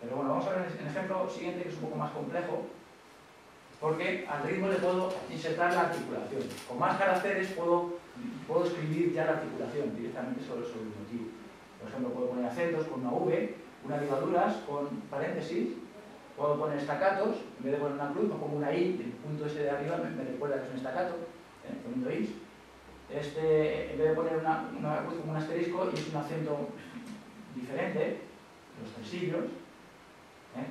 S1: pero bueno, vamos a ver el ejemplo siguiente, que es un poco más complejo, porque al ritmo le puedo insertar la articulación. Con más caracteres puedo, escribir ya la articulación directamente sobre, sobre el motivo. Por ejemplo, puedo poner acentos con una V, unas ligaduras con paréntesis, puedo poner estacatos, en vez de poner una cruz, pongo una I, el punto ese de arriba me, me recuerda que es un estacato, ¿eh? poniendo Is. Este, en vez de poner una, una cruz como un asterisco, y es un acento diferente, los tresillos. ¿eh?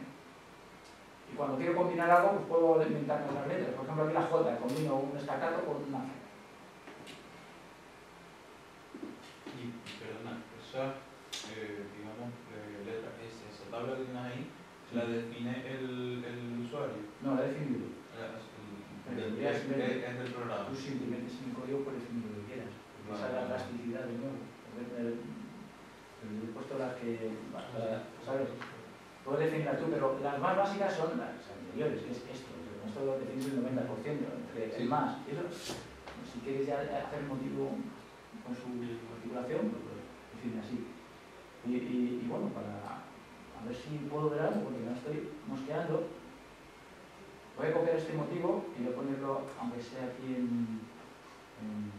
S1: Y cuando quiero combinar algo, pues puedo inventar otras letras. Por ejemplo, aquí la J, combino un estacato con una C.
S3: Y, perdona, esa, eh, digamos, eh, letra S, esa tabla que tienes ahí, ¿la define el, el usuario?
S1: No, la he definido.
S3: Eh, el- es, del programa.
S1: Tú simplemente sin código puedes definir lo que quieras. Esa es la plasticidad de nuevo. He puesto las que. ¿Sabes? Puedes definirla tú, pero las más básicas son las anteriores, que es esto. Esto lo defines el 90%, entre
S3: Sí.
S1: el más. Y eso, si quieres ya hacer motivo, con su articulación, pues, pues define así. Y, y, y, bueno, para a ver si puedo ver algo, porque no estoy mosqueando, voy a copiar este motivo y voy a ponerlo, aunque sea aquí en, en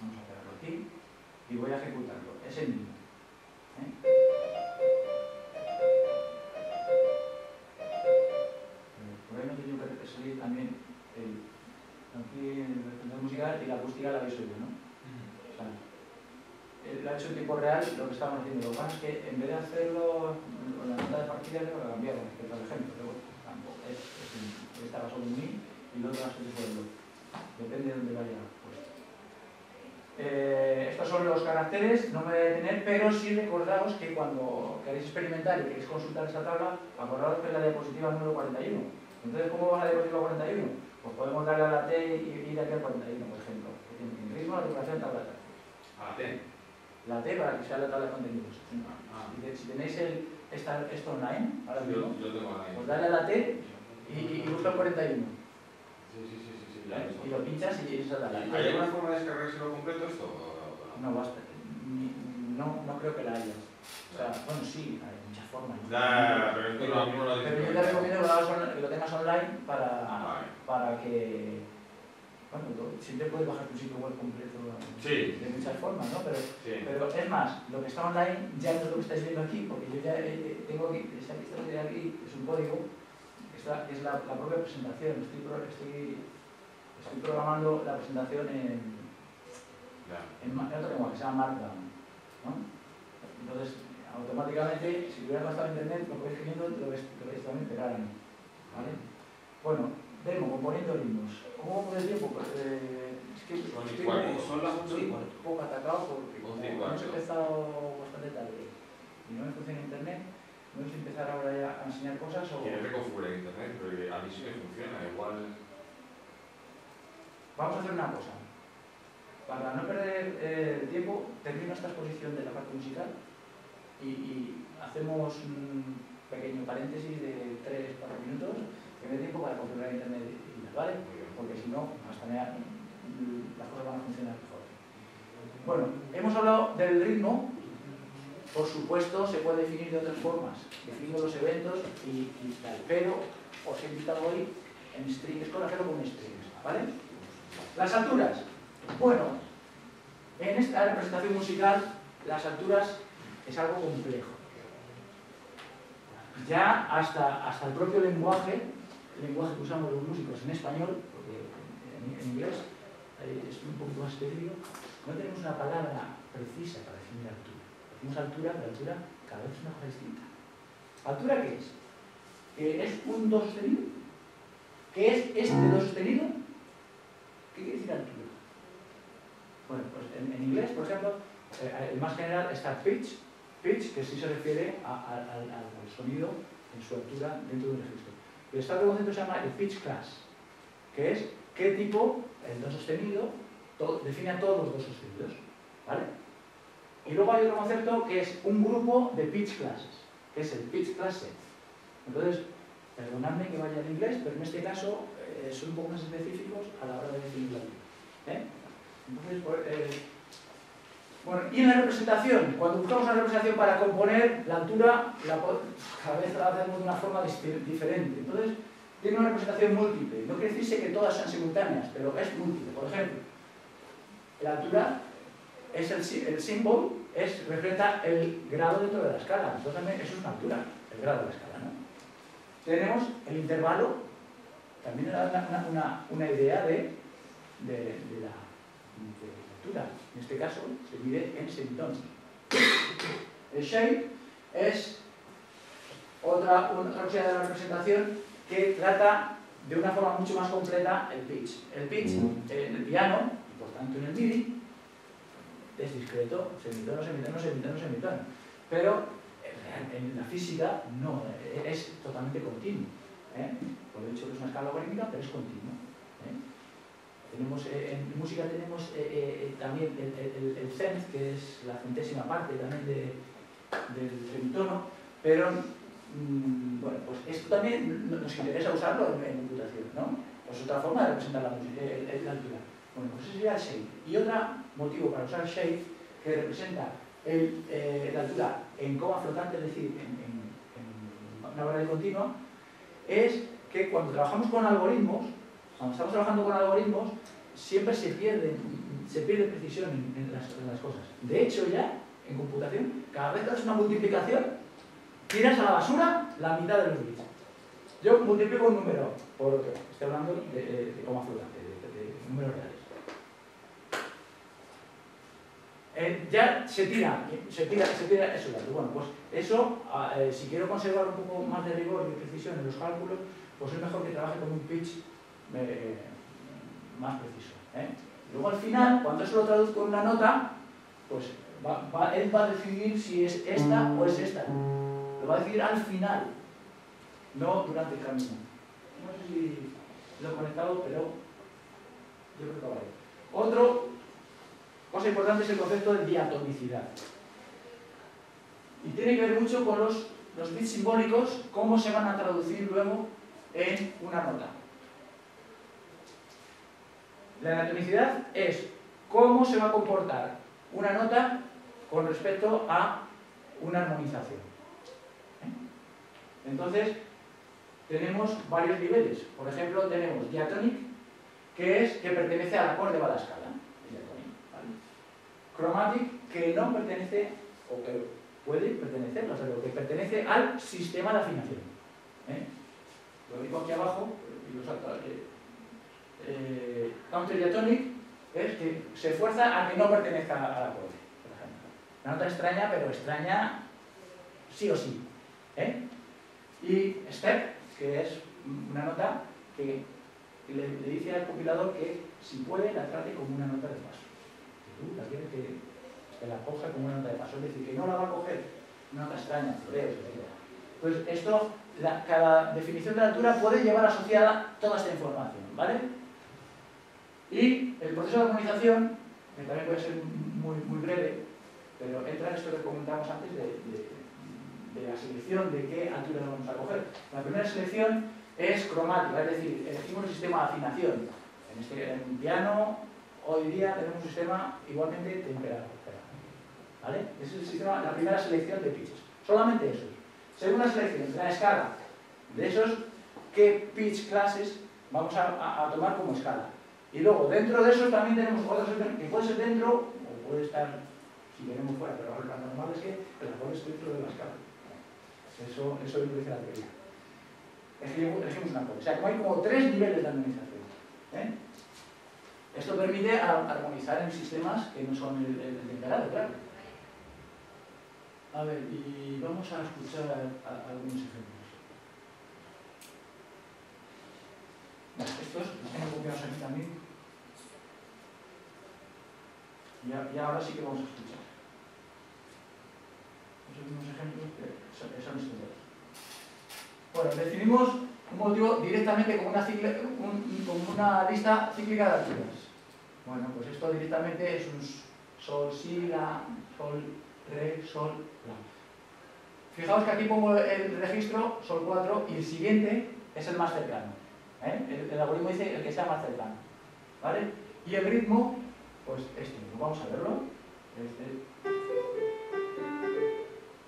S1: vamos a pegarlo aquí y voy a ejecutarlo, es el. ¿eh? Por ahí no tengo que salir también el, aquí el representante musical y la acústica la habéis oído, ¿no? O sea, lo ha hecho en tiempo real lo que estábamos haciendo. Lo que pasa es que en vez de hacerlo con la nota de partida, lo que cambiado respecto al ejemplo. Pero bueno, tampoco es, es un, esta va sobre mi y el otro va sobre un do. Depende de dónde vaya. Eh, estos son los caracteres, no me voy a detener, pero sí recordaos que cuando queréis experimentar y queréis consultar esta tabla, acordaos que es la diapositiva número 41. Entonces, ¿cómo va la diapositiva 41? Pues podemos darle a la T y ir aquí al 41, por ejemplo. En ritmo, la articulación, tabla de
S2: A la T.
S1: La T para que sea la tabla de contenidos.
S2: Ah,
S1: Si tenéis el, esta, esto online, ahora mismo,
S2: yo tengo ahí.
S1: pues dale a la T y, y, y busca el 41.
S2: Sí, sí, sí,
S1: ¿eh? Y lo pinchas y esa da la
S2: ¿Hay alguna forma de descargárselo completo esto?
S1: No, basta. No, no creo que la haya. O sea, bueno, sí, hay muchas formas. ¿no?
S2: Ya, pero esto no- no lo
S1: pero
S2: dice.
S1: yo te recomiendo que lo, tengas online para,
S2: Ah,
S1: para que. Bueno, tú siempre puedes bajar tu sitio web completo
S2: Sí.
S1: de muchas formas, ¿no? Pero,
S2: Sí.
S1: pero es más, lo que está online ya no es lo que estáis viendo aquí, porque yo ya eh, tengo aquí, esta lista de aquí es un código, que es la, la, propia presentación. Estoy, estoy, estoy programando la presentación en, en, en otro lenguaje, que se llama Markdown. ¿no? Entonces, automáticamente, si hubieras gastado internet, lo que vais lo ves, lo ves también pegar ahí. ¿vale? Bueno, demo, componiendo ritmos. ¿Cómo vamos de tiempo? Pues, eh, es que
S2: Son las y cuarto.
S1: un poco atacado porque como hemos empezado bastante tarde y no me funciona internet, vamos a empezar ahora ya a enseñar cosas o...
S2: Tienes que configurar internet, pero a mí sí me funciona. Igual.
S1: Vamos a hacer una cosa. Para no perder eh, el tiempo, termino esta exposición de la parte musical y, y hacemos un pequeño paréntesis de 3-4 minutos que me dé tiempo para configurar internet y tal, ¿vale? Porque si no, hasta mm, las cosas van a funcionar mejor. Bueno, hemos hablado del ritmo. Por supuesto, se puede definir de otras formas, definiendo los eventos y, y tal. Pero os he invitado hoy en strings, con hacerlo con strings, ¿vale? Las alturas. Bueno, en esta representación musical, las alturas es algo complejo. Ya hasta, hasta el propio lenguaje, el lenguaje que usamos los músicos en español, porque en, inglés eh, es un poco más específico, no tenemos una palabra precisa para definir altura. Decimos altura, pero altura cada vez es una cosa distinta. ¿Altura qué es? ¿Que es un do sostenido? ¿Qué es este do sostenido? ¿Qué quiere decir altura? Bueno, pues en, inglés, por ejemplo, eh, el más general está pitch, pitch, que sí se refiere al, sonido en su altura dentro de un registro. El estado de concepto se llama el pitch class, que es qué tipo, el do sostenido, define a todos los dos sostenidos. ¿vale? Y luego hay otro concepto que es un grupo de pitch classes, que es el pitch class set. Entonces, perdonadme que vaya en inglés, pero en este caso eh, son un poco más específicos a la hora de definir la altura. ¿eh? Entonces, pues, eh, bueno, y en la representación, cuando buscamos una representación para componer, la altura la, cada vez la hacemos de una forma diferente. Entonces, tiene una representación múltiple. No quiere decirse que todas sean simultáneas, pero es múltiple. Por ejemplo, la altura es el, el símbolo, es, representa el grado dentro de la escala. Entonces, eso es una altura, el grado de la escala. ¿no? Tenemos el intervalo, también da una, una- una- idea de, de, de la, altura. En este caso, se mide en semitonos. El shape es otra, opción de la representación que trata de una forma mucho más completa el pitch. El pitch en el piano, y por tanto en el MIDI, es discreto, semitono, semitono, semitono, semitono. Pero en- en la física no, eh, es totalmente continuo. ¿Eh? Por el hecho que es una escala logarítmica, pero es continuo. ¿eh? Tenemos, eh, en música tenemos eh, también el, el, que es la centésima parte también de- del semitono, pero mm, bueno, pues esto también no- nos interesa usarlo en, en computación, ¿no? Pues otra forma de representar la, altura. Bueno, pues ese sería el shape. Y otro motivo para usar shape, que representa la altura en coma flotante, es decir, en, en, en una variable continua, es que cuando trabajamos con algoritmos, cuando estamos trabajando con algoritmos, siempre se pierde, se pierde precisión en, las, cosas. De hecho, ya en computación, cada vez que haces una multiplicación, tiras a la basura la mitad de los bits. Yo multiplico un número por otro. Estoy hablando de, de, de coma flotante, de, de, números reales. Eh, ya se tira, se tira, se tira eso. Bueno, pues eso, eh, si quiero conservar un poco más de rigor y de precisión en los cálculos, pues es mejor que trabaje con un pitch eh, más preciso. Luego al final, cuando eso lo traduzco en una nota, pues va, va, él va a decidir si es esta o es esta. Lo va a decidir al final, no durante el camino. No sé si lo he conectado, pero yo creo que vale. Otro cosa importante es el concepto de diatonicidad. Y tiene que ver mucho con los, los bits simbólicos, cómo se van a traducir luego en una nota. La diatonicidad es cómo se va a comportar una nota con respecto a una armonización. ¿Eh? Entonces, tenemos varios niveles. Por ejemplo, tenemos diatonic, que es que pertenece al acorde de la escala. Chromatic, que no pertenece, o que puede pertenecer, o sea, que pertenece al sistema de afinación. ¿eh? Lo digo aquí abajo, y lo salto aquí. Eh, counter diatonic es que se esfuerza a que no pertenezca al acorde. Una nota extraña, pero extraña sí o sí. ¿eh? Y step, que es una nota que le, dice al compilador que si puede la trate como una nota de paso. La que, que, la coja como una nota de paso, es decir, que no la va a coger una nota extraña, floreos, etc. Pues esto, la, cada definición de la altura puede llevar asociada toda esta información, ¿vale? Y el proceso de armonización, que también puede ser muy, muy breve, pero entra en esto que comentamos antes de, de, de la selección de qué altura vamos a coger. La primera selección es cromática, es decir, elegimos el sistema de afinación. En, este, en piano, hoy día tenemos un sistema igualmente temperado. ¿Vale? Ese es el sistema, la primera selección de pitches. Solamente eso. Segunda selección, la escala. De esos, qué pitch clases vamos a, tomar como escala. Y luego, dentro de eso también tenemos otros que puede ser dentro o puede estar, si queremos fuera, pero lo normal es que acorde esté dentro de la escala. Eso, eso lo dice la teoría. Elegimos una cosa. O sea, como hay como tres niveles de armonización. ¿eh? Esto permite armonizar en sistemas que no son el, el, temperado, claro. A ver, y vamos a escuchar algunos ejemplos. Estos los tengo copiados aquí también. Y, ahora sí que vamos a escuchar. Estos unos ejemplos que que son estudiados. Bueno, definimos un motivo directamente como una, lista cíclica de alturas. Bueno, pues esto directamente es un sol, si, la, sol, re, sol, la. Fijaos que aquí pongo el registro, sol 4, y el siguiente es el más cercano. ¿eh? El, algoritmo dice el que sea más cercano. ¿Vale? Y el ritmo, pues este, vamos a verlo. Este.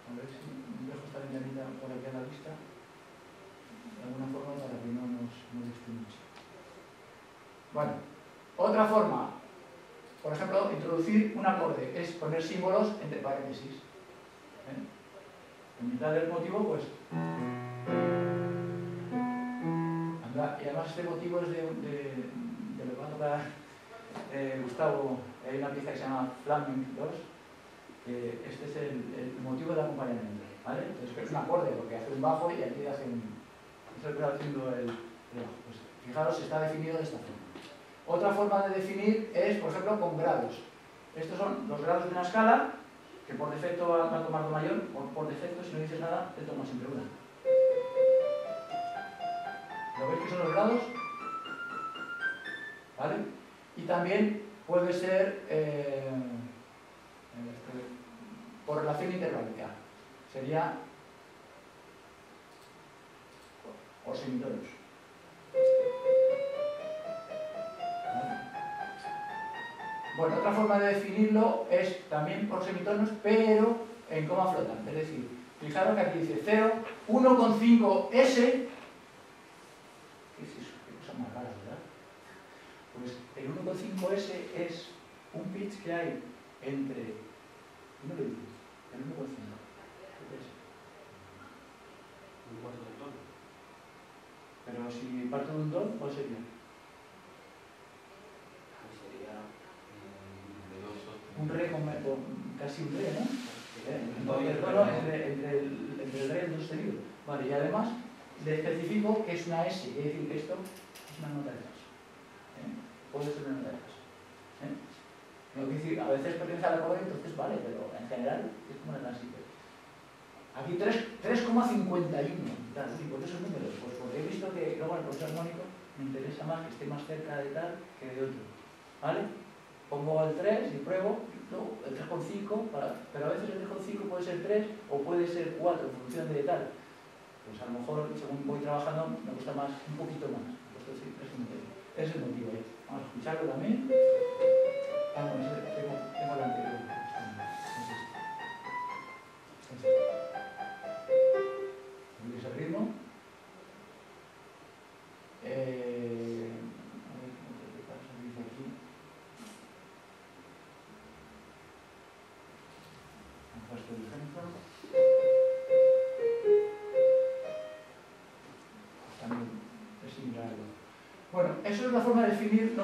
S1: A ver si dejo esta ventanita por aquí a la vista. De alguna forma para que no nos moleste mucho. Bueno, otra forma, por ejemplo, introducir un acorde, es poner símbolos entre paréntesis. ¿eh? En mitad del motivo, pues y además este motivo es de, de, de lo que va a tocar eh, Gustavo, hay una pieza que se llama Flaming 2, que este es el, motivo del acompañamiento, ¿vale? Entonces es un acorde, porque hace un bajo y aquí hace un... es el que está haciendo el. Pues fijaros, está definido de esta forma. Otra forma de definir es, por ejemplo, con grados. Estos son los grados de una escala, que por defecto va a tomar mayor, por, por defecto, si no dices nada, te toma siempre una. ¿Lo veis que son los grados? ¿Vale? Y también puede ser eh, este, por relación intervalica. Sería o semitonos. Bueno, otra forma de definirlo es también por semitonos, pero en coma flotante. Es decir, fijaros que aquí dice 0, 1,5S. ¿Qué es eso? Qué cosa más rara, ¿verdad? Pues el 1,5S es un pitch que hay entre. ¿Cómo lo dices? El 1,5. ¿Qué es?
S5: Un cuarto de tono.
S1: Pero si parto de un don, ¿cuál sería?
S5: Ahí sería.
S3: De dos sostenidos.
S1: Un re con, con- casi un re, ¿no? Entre, el, entre el re y el do sostenido. Vale, y además le especifico que es una S, quiere decir que esto es una nota de paso. ¿eh? Puede ser una nota de paso. ¿eh? No quiere decir, a veces pertenece al acorde, entonces vale, pero en general es como una transición. Aquí 3 3,51. Tal, y por esos números, pues porque he visto que luego el profesor armónico me interesa más que esté más cerca de tal que de otro. ¿Vale? Pongo el 3 y pruebo, luego el 3,5, para- pero a veces el 3,5 puede ser 3 o puede ser 4 en función de tal. Pues a lo mejor, según voy trabajando, me gusta más, un poquito más. Pues entonces, es el motivo. Es el motivo. Vamos a escucharlo también. Ah, bueno, ese- tengo, tengo el anterior.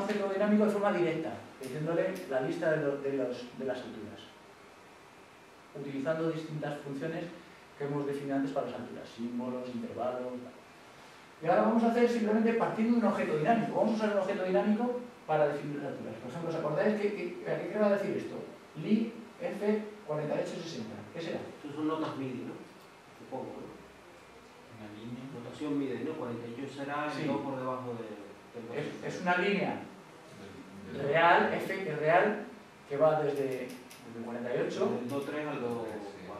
S1: De definir un objeto dinámico de forma directa, diciéndole la lista de, lo- de los- de las alturas, utilizando distintas funciones que hemos definido antes para las alturas, símbolos, intervalos. Y ahora vamos a hacer simplemente partiendo de un objeto dinámico. Vamos a usar un objeto dinámico para definir las alturas. Por ejemplo, ¿os acordáis que, que, a qué decir esto? Li F4860. ¿Qué será?
S5: Eso son notas MIDI, ¿no? Supongo, ¿no?
S3: Una línea.
S5: Notación MIDI, ¿no? 48 será
S1: Sí.
S5: el 2 por debajo de, del
S1: Es,
S5: 2.
S1: es una línea real, F es real, que va desde, desde 48.
S5: Del 2-3 al 2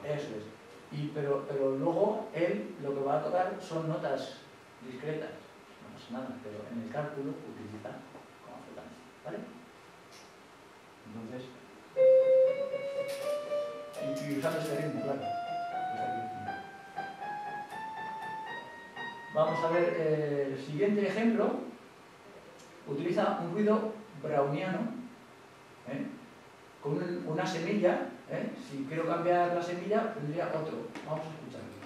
S1: Eso es. Y, pero, pero luego él lo que va a tocar son notas discretas. No pasa nada, pero en el cálculo utiliza como flotante. ¿Vale? Entonces. Y, y usando este ritmo, claro. Vamos a ver eh, el siguiente ejemplo. Utiliza un ruido browniano ¿eh? con un- una semilla. ¿eh? Si quiero cambiar la semilla, tendría otro. Vamos a escucharlo.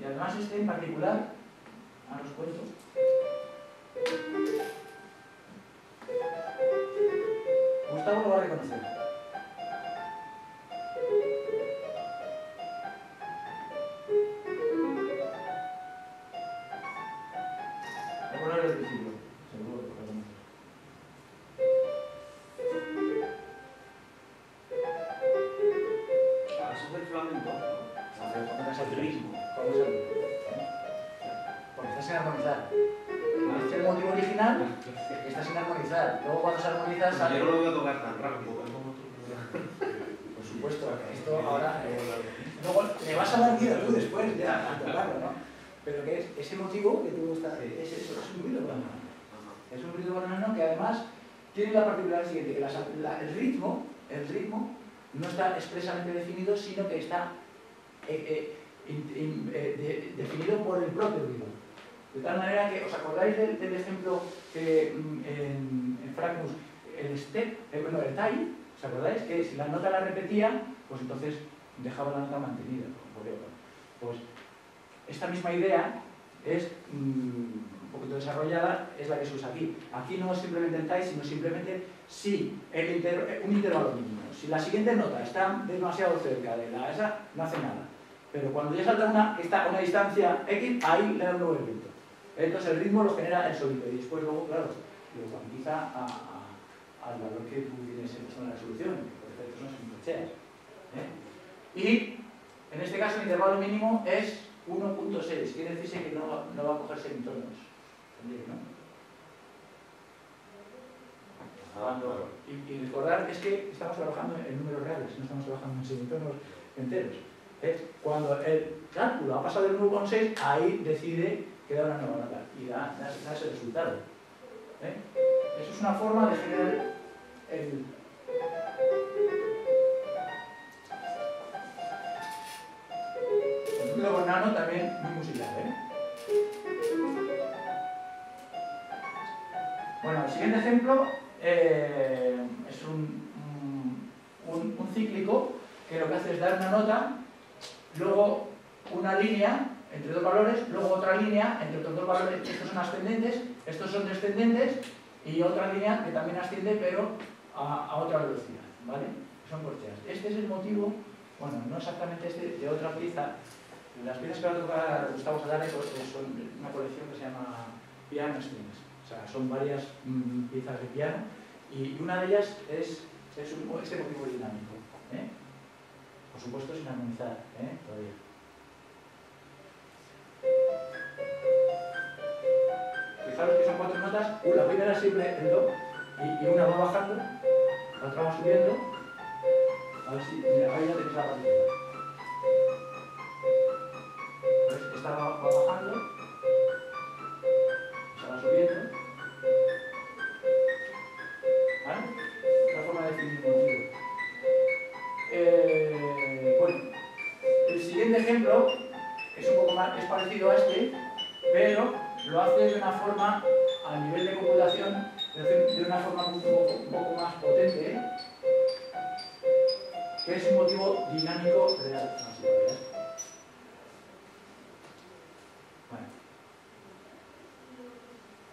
S1: Y además este en particular, ahora os cuento. Gustavo lo va a reconocer. Cuando. Cuando ¿eh? Porque está sin armonizar. Este es el motivo original, que está sin armonizar. Luego cuando se armoniza sale...
S5: Yo no lo voy a tocar tan rápido.
S1: Por supuesto, esto ahora... eh, luego le vas a dar vida tú después ya a tocarlo, ¿no? Pero que es ese motivo que tú estás... Es eso, es un ruido banano. Es un ruido banano que además tiene la particularidad siguiente, que la- el ritmo, el ritmo no está expresamente definido, sino que está eh, eh, eh, de- definido por el propio ruido. De tal manera que, ¿os acordáis del, ejemplo que mm, en, en Fracmus, el step, eh, bueno, el tie, ¿os acordáis? Que si la nota la repetía, pues entonces dejaba la nota mantenida. Pues esta misma idea es mm, un poquito desarrollada, es la que se usa aquí. Aquí no simplemente el tie, sino simplemente si el un intervalo mínimo. Si la siguiente nota está demasiado cerca de la esa, no hace nada. Pero cuando ya salta una está a una distancia X, ahí le da un nuevo evento. Entonces el ritmo lo genera el sonido y después luego, claro, lo cuantiza a- a- al valor que tú tienes en la resolución, que por defecto son. ¿eh? Y en este caso el intervalo mínimo es 1.6, quiere decirse que no, no va a coger semitonos. ¿Entendéis, no? Cuando- y, y recordar es que estamos trabajando en números reales, no estamos trabajando en semitonos enteros. Cuando el cálculo ha pasado del 1,6, ahí decide que da una nueva nota y da, ese resultado. ¿eh? Eso es una forma de generar el... El con nano también muy musical, ¿eh? Bueno, el siguiente ejemplo eh, es un, un cíclico que lo que hace es dar una nota, luego una línea entre dos valores, luego otra línea entre otros dos valores, estos son ascendentes, estos son descendentes, y otra línea que también asciende pero a, otra velocidad, ¿vale? Son corcheas. Este es el motivo, bueno, no exactamente este, de otra pieza. Las piezas que va a tocar Gustavo Sadare son una colección que se llama Piano Strings. O sea, son varias mm, piezas de piano y una de ellas es, es este motivo dinámico. ¿eh? Por supuesto sin armonizar, ¿eh? todavía. Fijaros que son cuatro notas, la primera siempre el do y, una va bajando, la otra va subiendo. A ver si, mira, ahí ya tenéis la partitura. Esta va, va bajando, se va subiendo. Ejemplo es un poco más, es parecido a este, pero lo hace de una forma, a nivel de computación, de una forma un poco, más potente, que es un motivo dinámico real.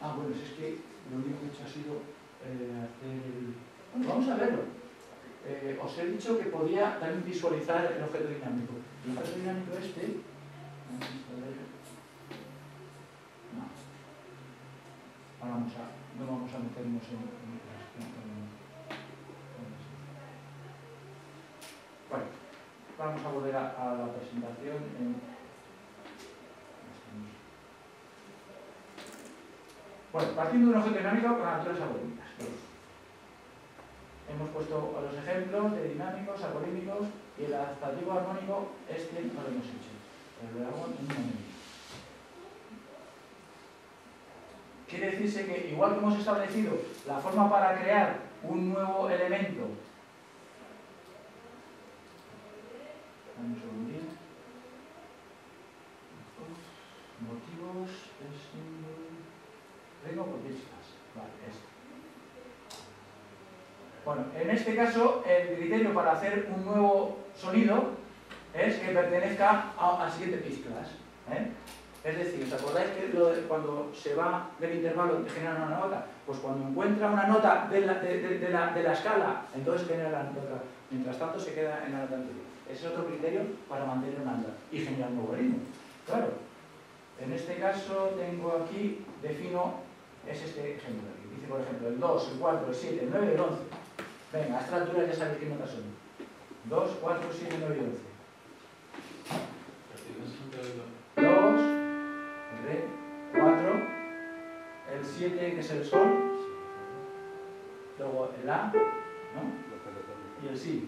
S1: Ah, bueno, si es que lo único que he hecho ha sido eh, hacer el... Vamos a verlo. Eh, os he dicho que podía también visualizar el objeto dinámico. El dinámico este no. Ahora vamos a, no vamos a meternos en, en, en, Bueno, vamos a volver a, la presentación. Bueno, partiendo de un objeto dinámico con naturales algorítmicas. Hemos puesto los ejemplos de dinámicos, algorítmicos el adaptativo armónico, este no lo hemos hecho. Pero lo hago en un momento. Quiere decirse que, igual que hemos establecido la forma para crear un nuevo elemento, un motivos, tengo propistas, vale, este. Bueno, en este caso, el criterio para hacer un nuevo sonido es que pertenezca al siguiente pitch class. ¿eh? Es decir, ¿os acordáis que cuando se va del intervalo de generar una nota? Pues cuando encuentra una nota de la, de, la, escala, entonces genera la nota. Mientras tanto se queda en la nota anterior. Ese es otro criterio para mantener una nota y generar un nuevo ritmo. Claro. En este caso tengo aquí, defino, es este ejemplo. Dice, por ejemplo, el 2, el 4, el 7, el 9 y el 11. Venga, a esta altura ya sabéis qué notas son. 2, 4, 7, 9 y 11. 2, el re, 4, el 7 que es el sol, luego el la, ¿no? Y el si.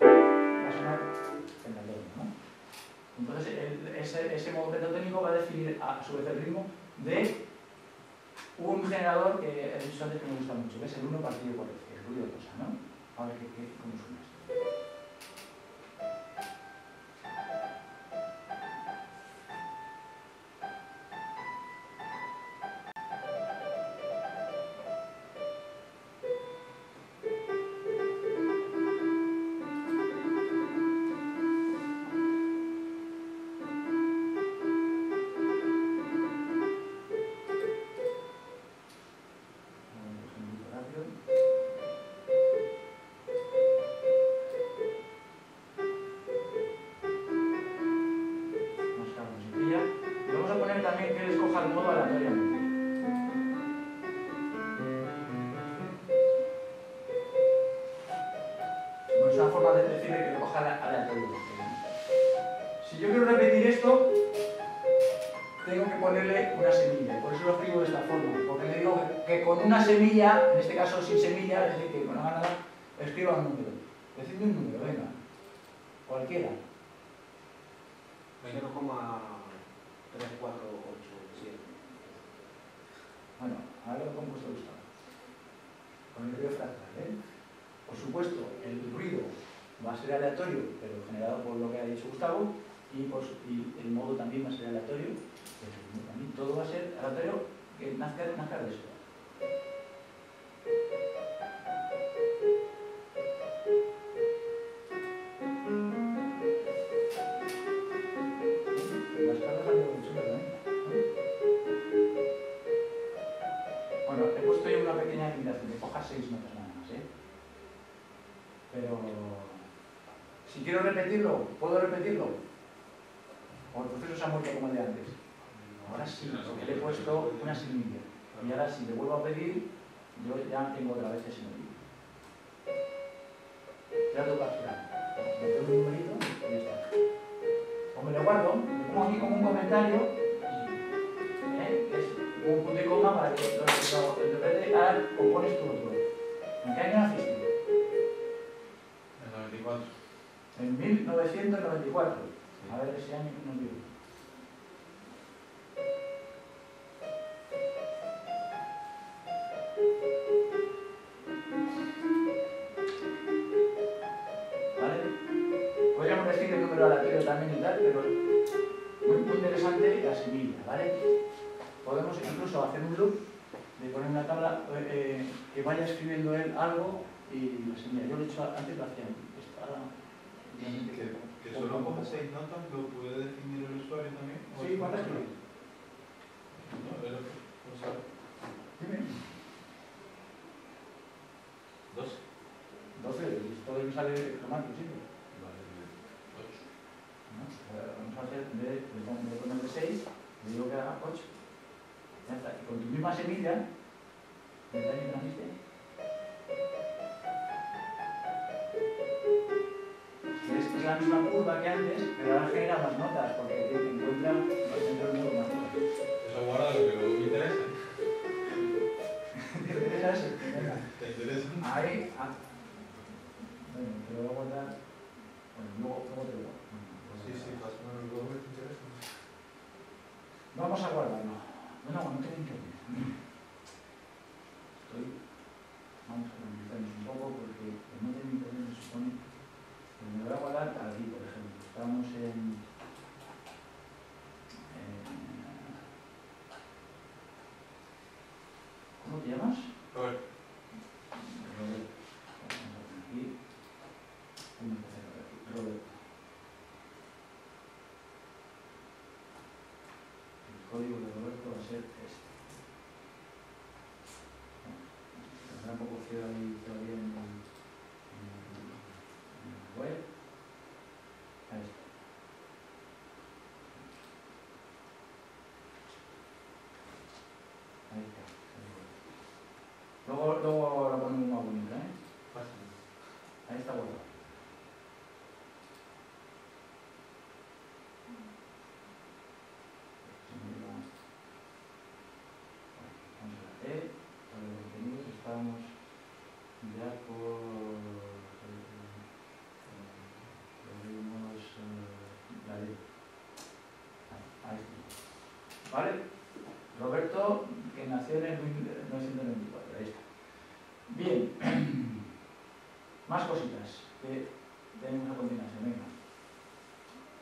S1: Va a sonar en el do, ¿no? Entonces, el, ese, ese modo pentatónico va a definir a su vez el ritmo de un generador que dicho antes que me gusta mucho, que es el 1 partido por F, el ruido de cosa, ¿no? A ver qué, cómo suena esto. Semilla, en este caso sin semilla, es decir, que con la nada, escriba un número. Decidme un número, venga. Cualquiera.
S5: 0,348. 7.
S1: Bueno, ahora lo compuesto Gustavo. Con el ruido fractal, ¿eh? Por supuesto, el ruido va a ser aleatorio, pero generado por lo que ha dicho Gustavo, y, por y el modo también va a ser aleatorio, pero también. Todo va a ser aleatorio que nazca, nazca de eso. Repetirlo, ¿puedo repetirlo? O el proceso se ha muerto como el de antes. Ahora sí, porque le he puesto una semilla. Y ahora si le vuelvo a pedir, yo ya tengo otra vez ese incluso hacer un loop de poner una tabla eh, eh, que vaya escribiendo él algo y la semilla. Yo lo he hecho antes, lo hacía. Obviamente,
S3: Que, que solo con seis notas lo puede definir el usuario también. ¿O
S1: Sí, ¿cuántas quieres?
S3: No, es lo que- o sea,
S1: Dime.
S3: dos.
S1: 12, todo me sale romántico, sí.
S3: Vale,
S1: Vamos a hacer, en vez de, de de ponerle 6, le digo que haga 8. Ya está. Y con tu misma semilla, ¿del año que naciste? Que es, es la misma curva que antes, pero ahora genera más notas, porque te encuentra dentro del modo más notas.
S3: Eso guarda lo que luego me interesa.
S1: ¿Te interesa eso?
S3: ¿Te interesa?
S1: Ahí, ah. Bueno, te lo voy a guardar. Bueno, luego, luego te lo guardo.
S3: Sí, sí, pásame luego que te interesa.
S1: Vamos a guardarlo. No tengo internet. Estoy. Vamos a organizarnos un poco porque no tener internet me supone que me voy a guardar por ejemplo. Estamos en- ¿Cómo te llamas?
S3: Roberto.
S1: Roberto. Vamos a poner aquí. Vamos a hacer aquí. Roberto. El código de Roberto va a ser este. Tendrá un poco feo ahí todavía en el, en el- en el web. Ahí está. Ahí está. Luego, luego lo ponemos más bonito, ¿eh?
S3: Pásame.
S1: Ahí está guardado. Vamos a la E, para los contenidos estamos ya por abrimos la D. Ahí está. ¿Vale? Roberto, que nació en el 1994, ahí está. Bien, más cositas que tenemos a continuación.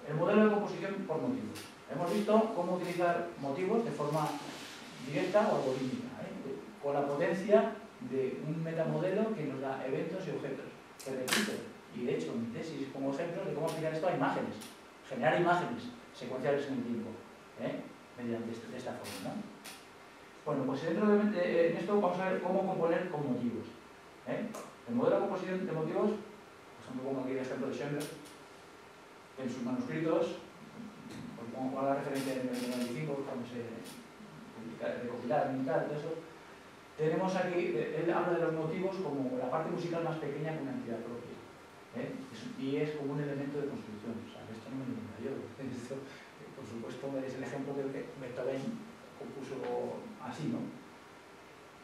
S1: El modelo de composición por motivos. Hemos visto cómo utilizar motivos de forma directa o algorítmica, ¿eh? con la potencia de un metamodelo que nos da eventos y objetos que repiten. Y de hecho, en mi tesis pongo ejemplos de cómo aplicar esto a imágenes, generar imágenes secuenciales en el tiempo. Mediante este- esta forma. ¿no? Bueno, pues dentro de, de- en esto vamos a ver cómo componer con motivos. ¿eh? El modelo de composición de motivos, por ejemplo, pongo aquí el ejemplo de Schoenberg, en sus manuscritos, pues pongo la referencia en el 95, cuando se recopilaron y tal, todo eso, tenemos aquí, eh, él habla de los motivos como la parte musical más pequeña con una entidad propia. ¿eh? Y es como un elemento de construcción. O sea, esto no me lo yo. Eh, por supuesto, es el ejemplo que Beethoven compuso así, ¿no?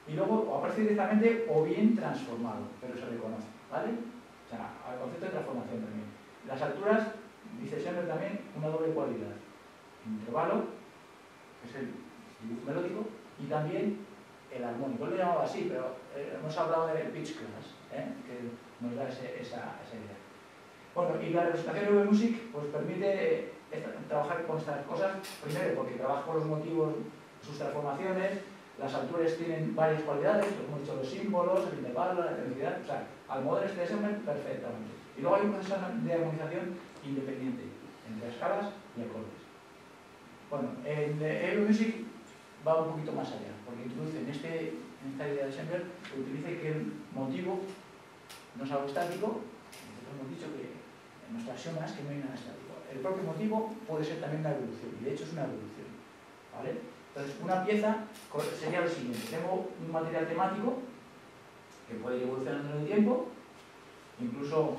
S1: Y luego aparece directamente o bien transformado, pero se reconoce, ¿vale? O sea, al concepto de transformación también. Las alturas, dice Schoenberg también, una doble cualidad. Intervalo, que es el dibujo melódico, y también el armónico. Él lo llamaba así, pero eh, hemos hablado de pitch class, ¿eh? que nos da esa, idea. Bueno, y la representación de Music pues, permite trabajar con estas cosas, primero porque trabaja con los motivos, sus transformaciones, las alturas tienen varias cualidades, hemos dicho los símbolos, el intervalo, la intensidad, o sea, al modelo este de Semmer perfectamente. Y luego hay un proceso de armonización independiente entre escalas y acordes. Bueno, en Aero Music va un poquito más allá, porque introduce en, este, en esta idea de que utiliza que el motivo no es algo estático, nosotros hemos dicho que en nuestras axiomas que no hay nada estático. El propio motivo puede ser también una evolución, y de hecho es una evolución. ¿vale? Entonces, una pieza sería lo siguiente, tengo un material temático que puede ir evolucionando en el tiempo, incluso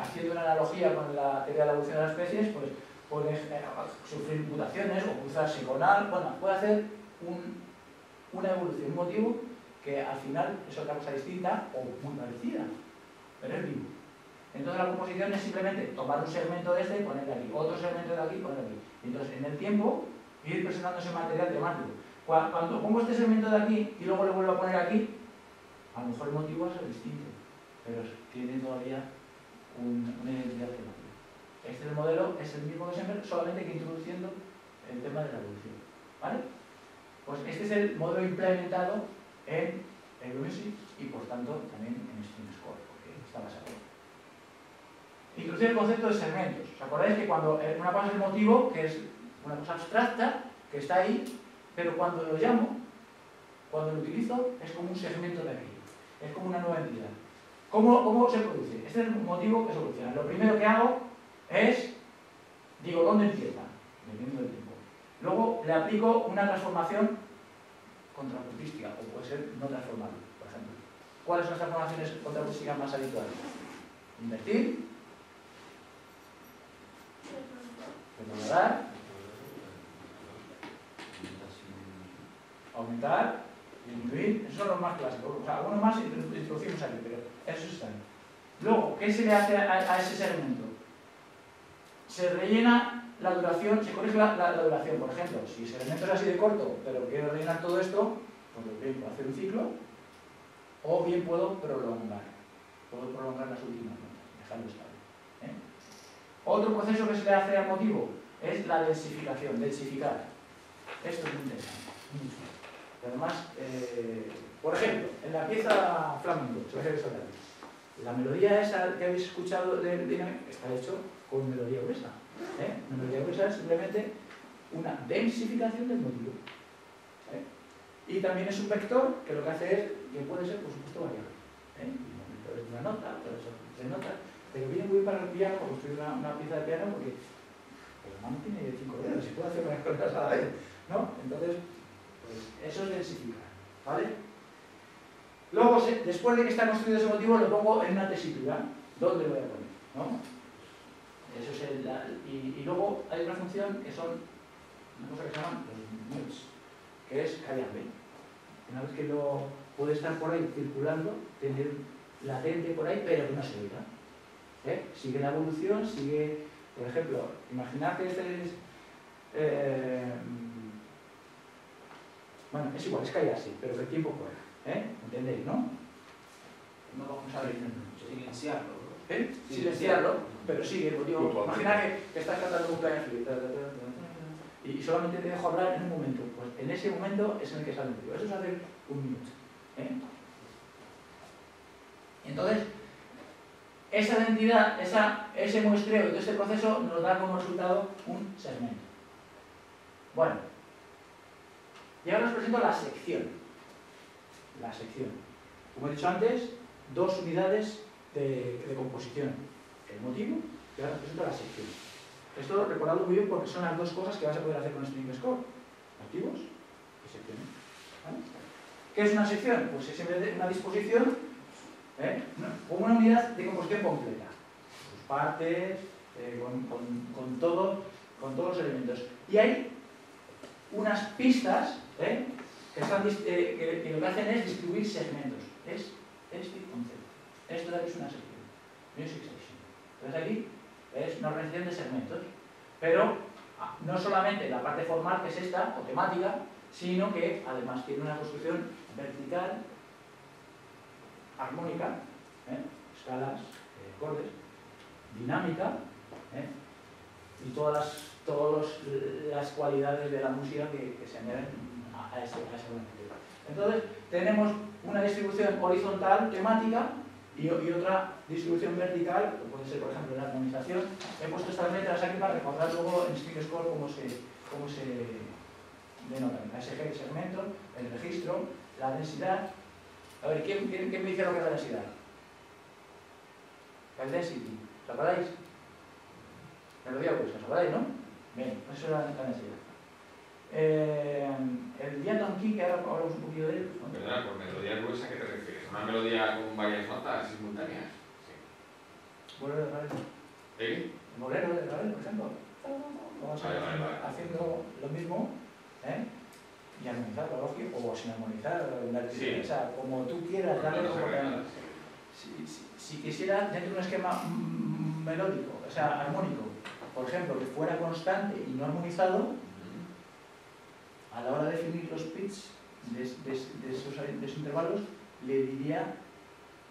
S1: haciendo una analogía con la teoría de la evolución de las especies, pues puede eh, sufrir mutaciones o cruzarse con algo, bueno, puede hacer un- una evolución, un motivo que al final es otra cosa distinta o muy parecida, pero es vivo. Entonces la composición es simplemente tomar un segmento de este y ponerle aquí, otro segmento de aquí y ponerle aquí. Entonces en el tiempo ir presentando ese material temático. Cua- Cuando pongo este segmento de aquí y luego le vuelvo a poner aquí, a lo mejor el motivo ser distinto, pero tiene todavía un- una identidad temática. Este el modelo es el mismo que siempre, solamente que introduciendo el tema de la evolución. ¿Vale? Pues este es el modelo implementado en Euromusic y por tanto también en StreamScore, porque está basado. Introducir el concepto de segmentos. ¿Os acordáis que cuando eh, una cosa es motivo, que es una cosa abstracta, que está ahí, pero cuando lo llamo, cuando lo utilizo, es como un segmento de aquello, es como una nueva entidad. ¿Cómo, cómo se produce? Este es el motivo que soluciona. Lo primero que hago es, digo, ¿dónde empieza? Dependiendo del tiempo. Luego le aplico una transformación contrapuntística, o puede ser no transformable, por ejemplo. ¿Cuáles son las transformaciones contrapuntísticas más habituales? Invertir, aumentar, disminuir, esos son los más clásicos. O sea, algunos más intro- introducimos aquí, pero esos están. Luego, ¿qué se le hace a, ese segmento? Se rellena la duración, se corrige la, duración. Por ejemplo, si el segmento es así de corto, pero quiero rellenar todo esto, pues bien puedo hacer un ciclo, o bien puedo prolongar. Puedo prolongar las últimas notas, dejarlo estable. Otro proceso que se le hace al motivo es la densificación, densificar. Esto es muy interesante. además, eh, por ejemplo, en la pieza aquí. La melodía esa que habéis escuchado de, de- está hecho con melodía gruesa. ¿eh? Melodía gruesa es simplemente una densificación del motivo. ¿eh? Y también es un vector que lo que hace es que puede ser, por supuesto, variable. ¿eh? Puede ser una nota, puede ser tres notas, pero viene muy para el piano, construir una, una pieza de piano, porque el mano tiene cinco dedos y puede hacer varias cosas a la vez. ¿no? Entonces, pues eso es densificar. ¿vale? Luego, después de que está construido ese motivo, lo pongo en una tesitura. ¿Dónde lo voy a poner? ¿no? Eso es el, y, luego hay una función que son una cosa que se llaman los moods, que es callable. Una vez que lo puede estar por ahí circulando, tener latente por ahí, pero que no se oiga. ¿Eh? Sigue la evolución, sigue, por ejemplo, imaginad que este es, eh, bueno, es igual, es callarse, pero que el tiempo corre, ¿eh? ¿entendéis, no? No vamos a ver
S5: Silenciarlo, ¿no?
S1: ¿eh? silenciarlo, pero sigue el motivo. Imagina que, que estás cantando un ta, y solamente te dejo hablar en un momento. Pues en ese momento es en el que sale el motivo. Eso es hacer un minuto. ¿eh? Entonces, esa identidad, esa, ese muestreo todo este proceso nos da como resultado un segmento. Bueno, y ahora os presento la sección. La sección. Como he dicho antes, dos unidades de, de composición. El motivo y ahora os presento la sección. Esto recordadlo muy bien porque son las dos cosas que vas a poder hacer con String Score. Motivos y secciones. ¿Qué es una sección? Pues es una disposición ¿eh? Como una unidad de composición completa. Sus partes, eh, con, con- con todo, con todos los elementos. Y hay unas pistas ¿eh? que, están eh, que- lo que hacen es distribuir segmentos. Es este concepto. Esto es una sección. Music section. Entonces aquí es una organización de segmentos. Pero a- no solamente la parte formal, que es esta, o temática, sino que además tiene una construcción vertical, armónica, ¿eh? escalas, eh, acordes, dinámica, ¿eh? y todas las, todas las cualidades de la música que, se añaden a, a ese, a. Entonces, tenemos una distribución horizontal temática y, otra distribución vertical, que puede ser, por ejemplo, la armonización. He puesto estas letras aquí para recordar luego en String Score cómo se, cómo se denotan. Segmento, el registro, la densidad. A ver, ¿quién, quién, quién me dice lo que es la densidad? El density, ¿os acordáis? Melodía pues, ¿os acordáis, no? Bien, eso era la densidad. Eh, el diatom key, que ahora hablamos un poquito de él. ¿no?
S2: Perdona, por melodía gruesa, ¿a qué te refieres? ¿Una melodía con varias notas simultáneas? Sí.
S1: Bolero de Ravel.
S2: ¿Eh?
S1: El bolero de Ravel, por ejemplo. Vamos a
S2: Vale,
S1: ir
S2: vale, vale.
S1: haciendo lo mismo, ¿eh? Y armonizarlo, lógico, o sin armonizar,
S2: Sí.
S1: o sea, como tú quieras,
S2: no
S1: como si, si- si quisiera dentro de un esquema melódico, o sea, armónico, por ejemplo, que fuera constante y no armonizado, a la hora de definir los pitch de, de- de esos, de esos intervalos, le diría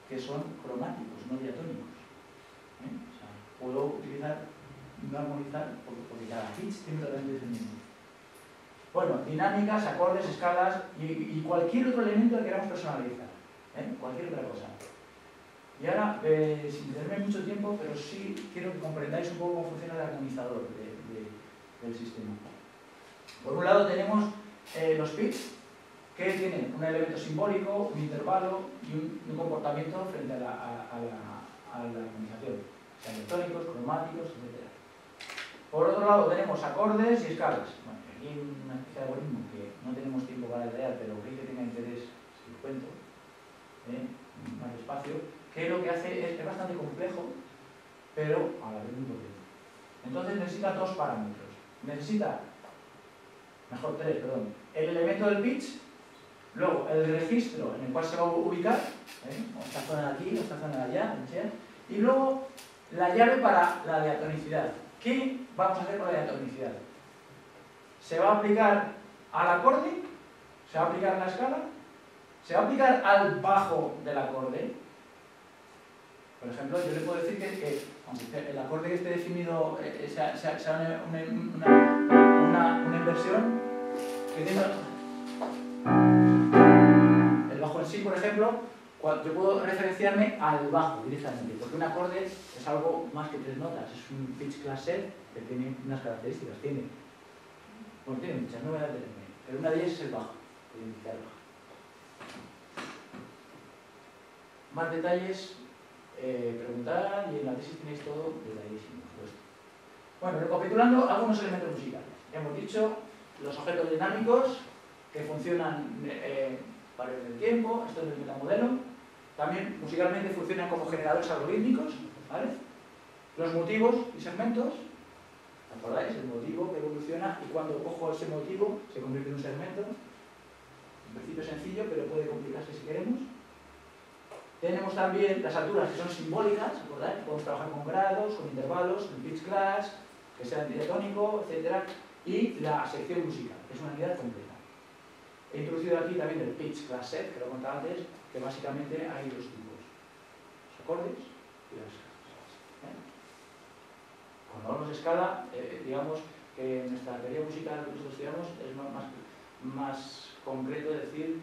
S1: que son cromáticos, no diatónicos. ¿eh? O sea, puedo utilizar, no armonizar, porque, porque cada pitch tiene totalmente el mismo. Bueno, dinámicas, acordes, escalas y, cualquier otro elemento que queramos personalizar. ¿eh? Cualquier otra cosa. Y ahora, eh, sin tenerme mucho tiempo, pero sí quiero que comprendáis un poco cómo funciona el armonizador de- de- del sistema. Por un lado tenemos eh, los pits, que tienen un elemento simbólico, un intervalo y un, comportamiento frente a la, a- a la- a la armonización, sean electrónicos, cromáticos, etc. Por otro lado tenemos acordes y escalas. Aquí hay una especie de algoritmo que no tenemos tiempo para detallar, pero que que tenga interés, si lo cuento, ¿eh? más despacio, que lo que hace es, es bastante complejo, pero a la vez muy potente. Entonces necesita dos parámetros. Necesita mejor tres, perdón, el elemento del pitch, luego el registro en el cual se va a ubicar, ¿eh? esta zona de aquí, o esta zona de allá, y luego la llave para la diatonicidad. ¿Qué vamos a hacer con la diatonicidad? ¿Se va a aplicar al acorde? ¿Se va a aplicar a la escala? ¿Se va a aplicar al bajo del acorde? Por ejemplo, yo le puedo decir que, que aunque el acorde que esté definido eh, sea, sea- una, una- una- inversión, que tenga el bajo en sí, por ejemplo, yo puedo referenciarme al bajo directamente, porque un acorde es algo más que tres notas, es un pitch class set que tiene unas características, tiene, bueno, tiene muchas, no voy a detenerme, pero una de ellas es el bajo, el bajo. Más detalles, eh, preguntar y en la tesis tenéis todo detalladísimo, supuesto. Bueno, recapitulando algunos elementos musicales. Hemos dicho los objetos dinámicos que funcionan eh, para el tiempo, esto es el metamodelo. También musicalmente funcionan como generadores algorítmicos, ¿vale? Los motivos y segmentos, ¿os acordáis? El motivo que evoluciona y cuando cojo ese motivo se convierte en un segmento. En principio sencillo, pero puede complicarse si queremos. Tenemos también las alturas que son simbólicas, ¿acordáis? Podemos trabajar con grados, con intervalos, en pitch class, que sean diatónico, etc. Y la sección musical, que es una unidad completa. He introducido aquí también el pitch class set, que lo contaba antes, que básicamente hay dos tipos. Los acordes y las. Cuando hablamos de escala, eh, digamos que en nuestra teoría musical que nosotros estudiamos es más, más, más concreto decir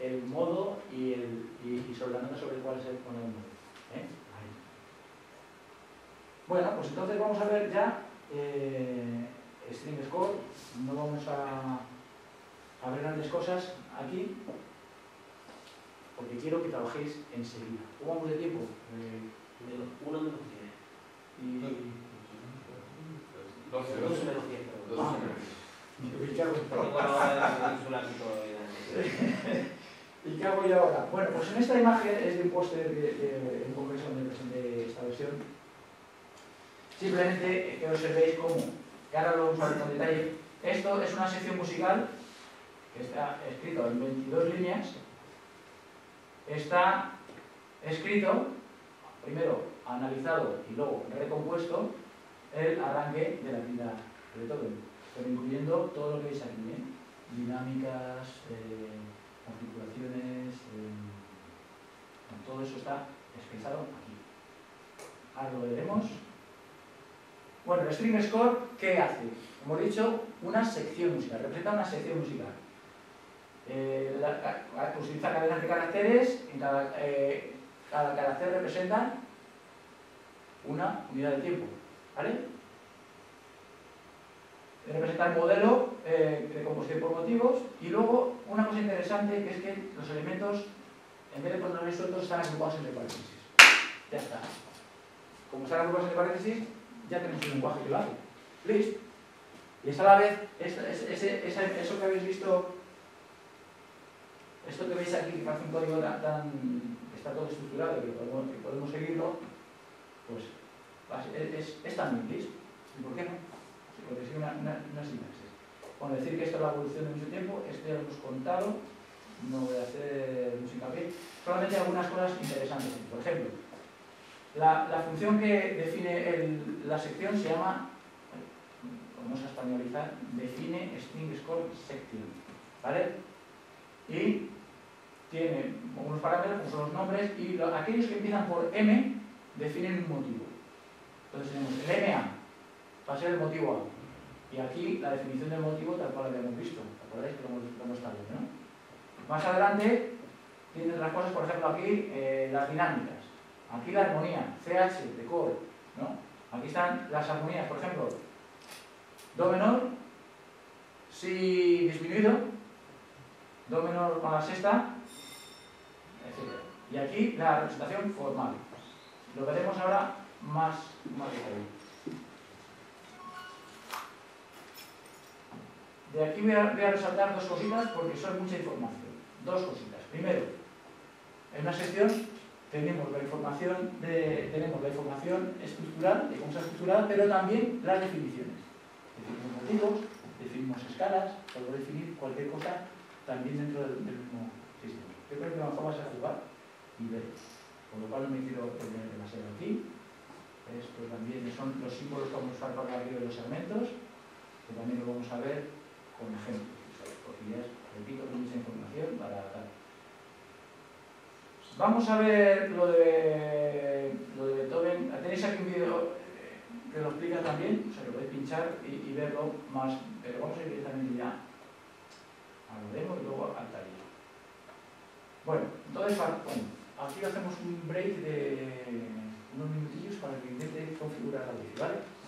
S1: el modo y, el, y, y sobre la nota sobre el cual se pone el modo. ¿eh? Bueno, pues entonces vamos a ver ya eh, string score. No vamos a, a ver grandes cosas aquí, porque quiero que trabajéis enseguida. ¿Cómo vamos de tiempo? Eh,
S5: Uno menos diez.
S1: y,
S2: Doce,
S5: Dos
S2: doce.
S5: menos perdón.
S1: ¿Y qué hago?
S5: De insular y todo.
S1: ¿Y qué hago yo ahora? Bueno, pues en esta imagen es de un póster de, de un congreso donde presenté esta versión. Simplemente que observéis cómo, que ahora lo vamos a ver con detalle. Esto es una sección musical que está escrito en 22 líneas. Está escrito, primero analizado y luego recompuesto, el arranque de la vida de Beethoven. pero incluyendo todo lo que veis aquí, ¿eh? dinámicas, eh, articulaciones, eh, todo eso está expresado aquí. Ahora lo veremos. Bueno, el string score, ¿qué hace? Como he dicho, una sección musical, representa una sección musical. Eh, la- utiliza cadenas de caracteres, en cada, eh, cada carácter representa una unidad de tiempo, ¿vale? Representa el modelo eh, de composición por motivos y luego una cosa interesante que es que los elementos, en vez de ponerlos sueltos, están agrupados entre paréntesis. Ya está. Como están agrupados entre paréntesis, ya tenemos un lenguaje que lo hace. Listo. Y es a la vez, eso que habéis visto, esto que veis aquí, que parece un código tan, tan- está todo estructurado y que podemos, que podemos seguirlo, pues es, es, también Lisp. ¿Y por qué no? Porque sigue una, una. Bueno, decir que esto es la evolución de mucho tiempo, esto ya lo hemos contado, no voy a hacer mucho hincapié, solamente algunas cosas interesantes. Por ejemplo, la, la función que define la sección se llama, vamos a españolizar, define string score section, ¿vale? Y tiene unos parámetros, son los nombres, y lo- aquellos que empiezan por M definen un motivo. Entonces tenemos el MA, va a ser el motivo A. Y aquí la definición del motivo tal cual habíamos visto. ¿Te acordáis que lo hemos, lo hemos no? Más adelante tienes las cosas, por ejemplo, aquí eh, las dinámicas. Aquí la armonía, CH, de core, ¿no? Aquí están las armonías, por ejemplo, Do menor, Si disminuido, Do menor con la sexta, etc. Y aquí la representación formal. Lo veremos ahora más. De aquí voy a, voy a resaltar dos cositas porque son mucha información. Dos cositas. Primero, en una sección tenemos la información, de, tenemos la información estructural, de cómo está estructurada, pero también las definiciones. Definimos motivos, definimos escalas, podemos definir cualquier cosa también dentro del, mismo sistema. Yo creo que la mejor va a jugar y ver. Por lo cual no me quiero perder demasiado aquí. Esto también son los símbolos que vamos a usar para arriba de los segmentos, que también lo vamos a ver con ejemplos, porque ya repito, con mucha información para. Vamos a ver lo de, lo de Beethoven. Tenéis aquí un vídeo que lo explica también, o sea, lo podéis pinchar y, verlo más, pero vamos a ir directamente ya a lo demo y luego al taller. Bueno, entonces, bueno, aquí hacemos un break de unos minutillos para que intente configurar la wifi, ¿vale?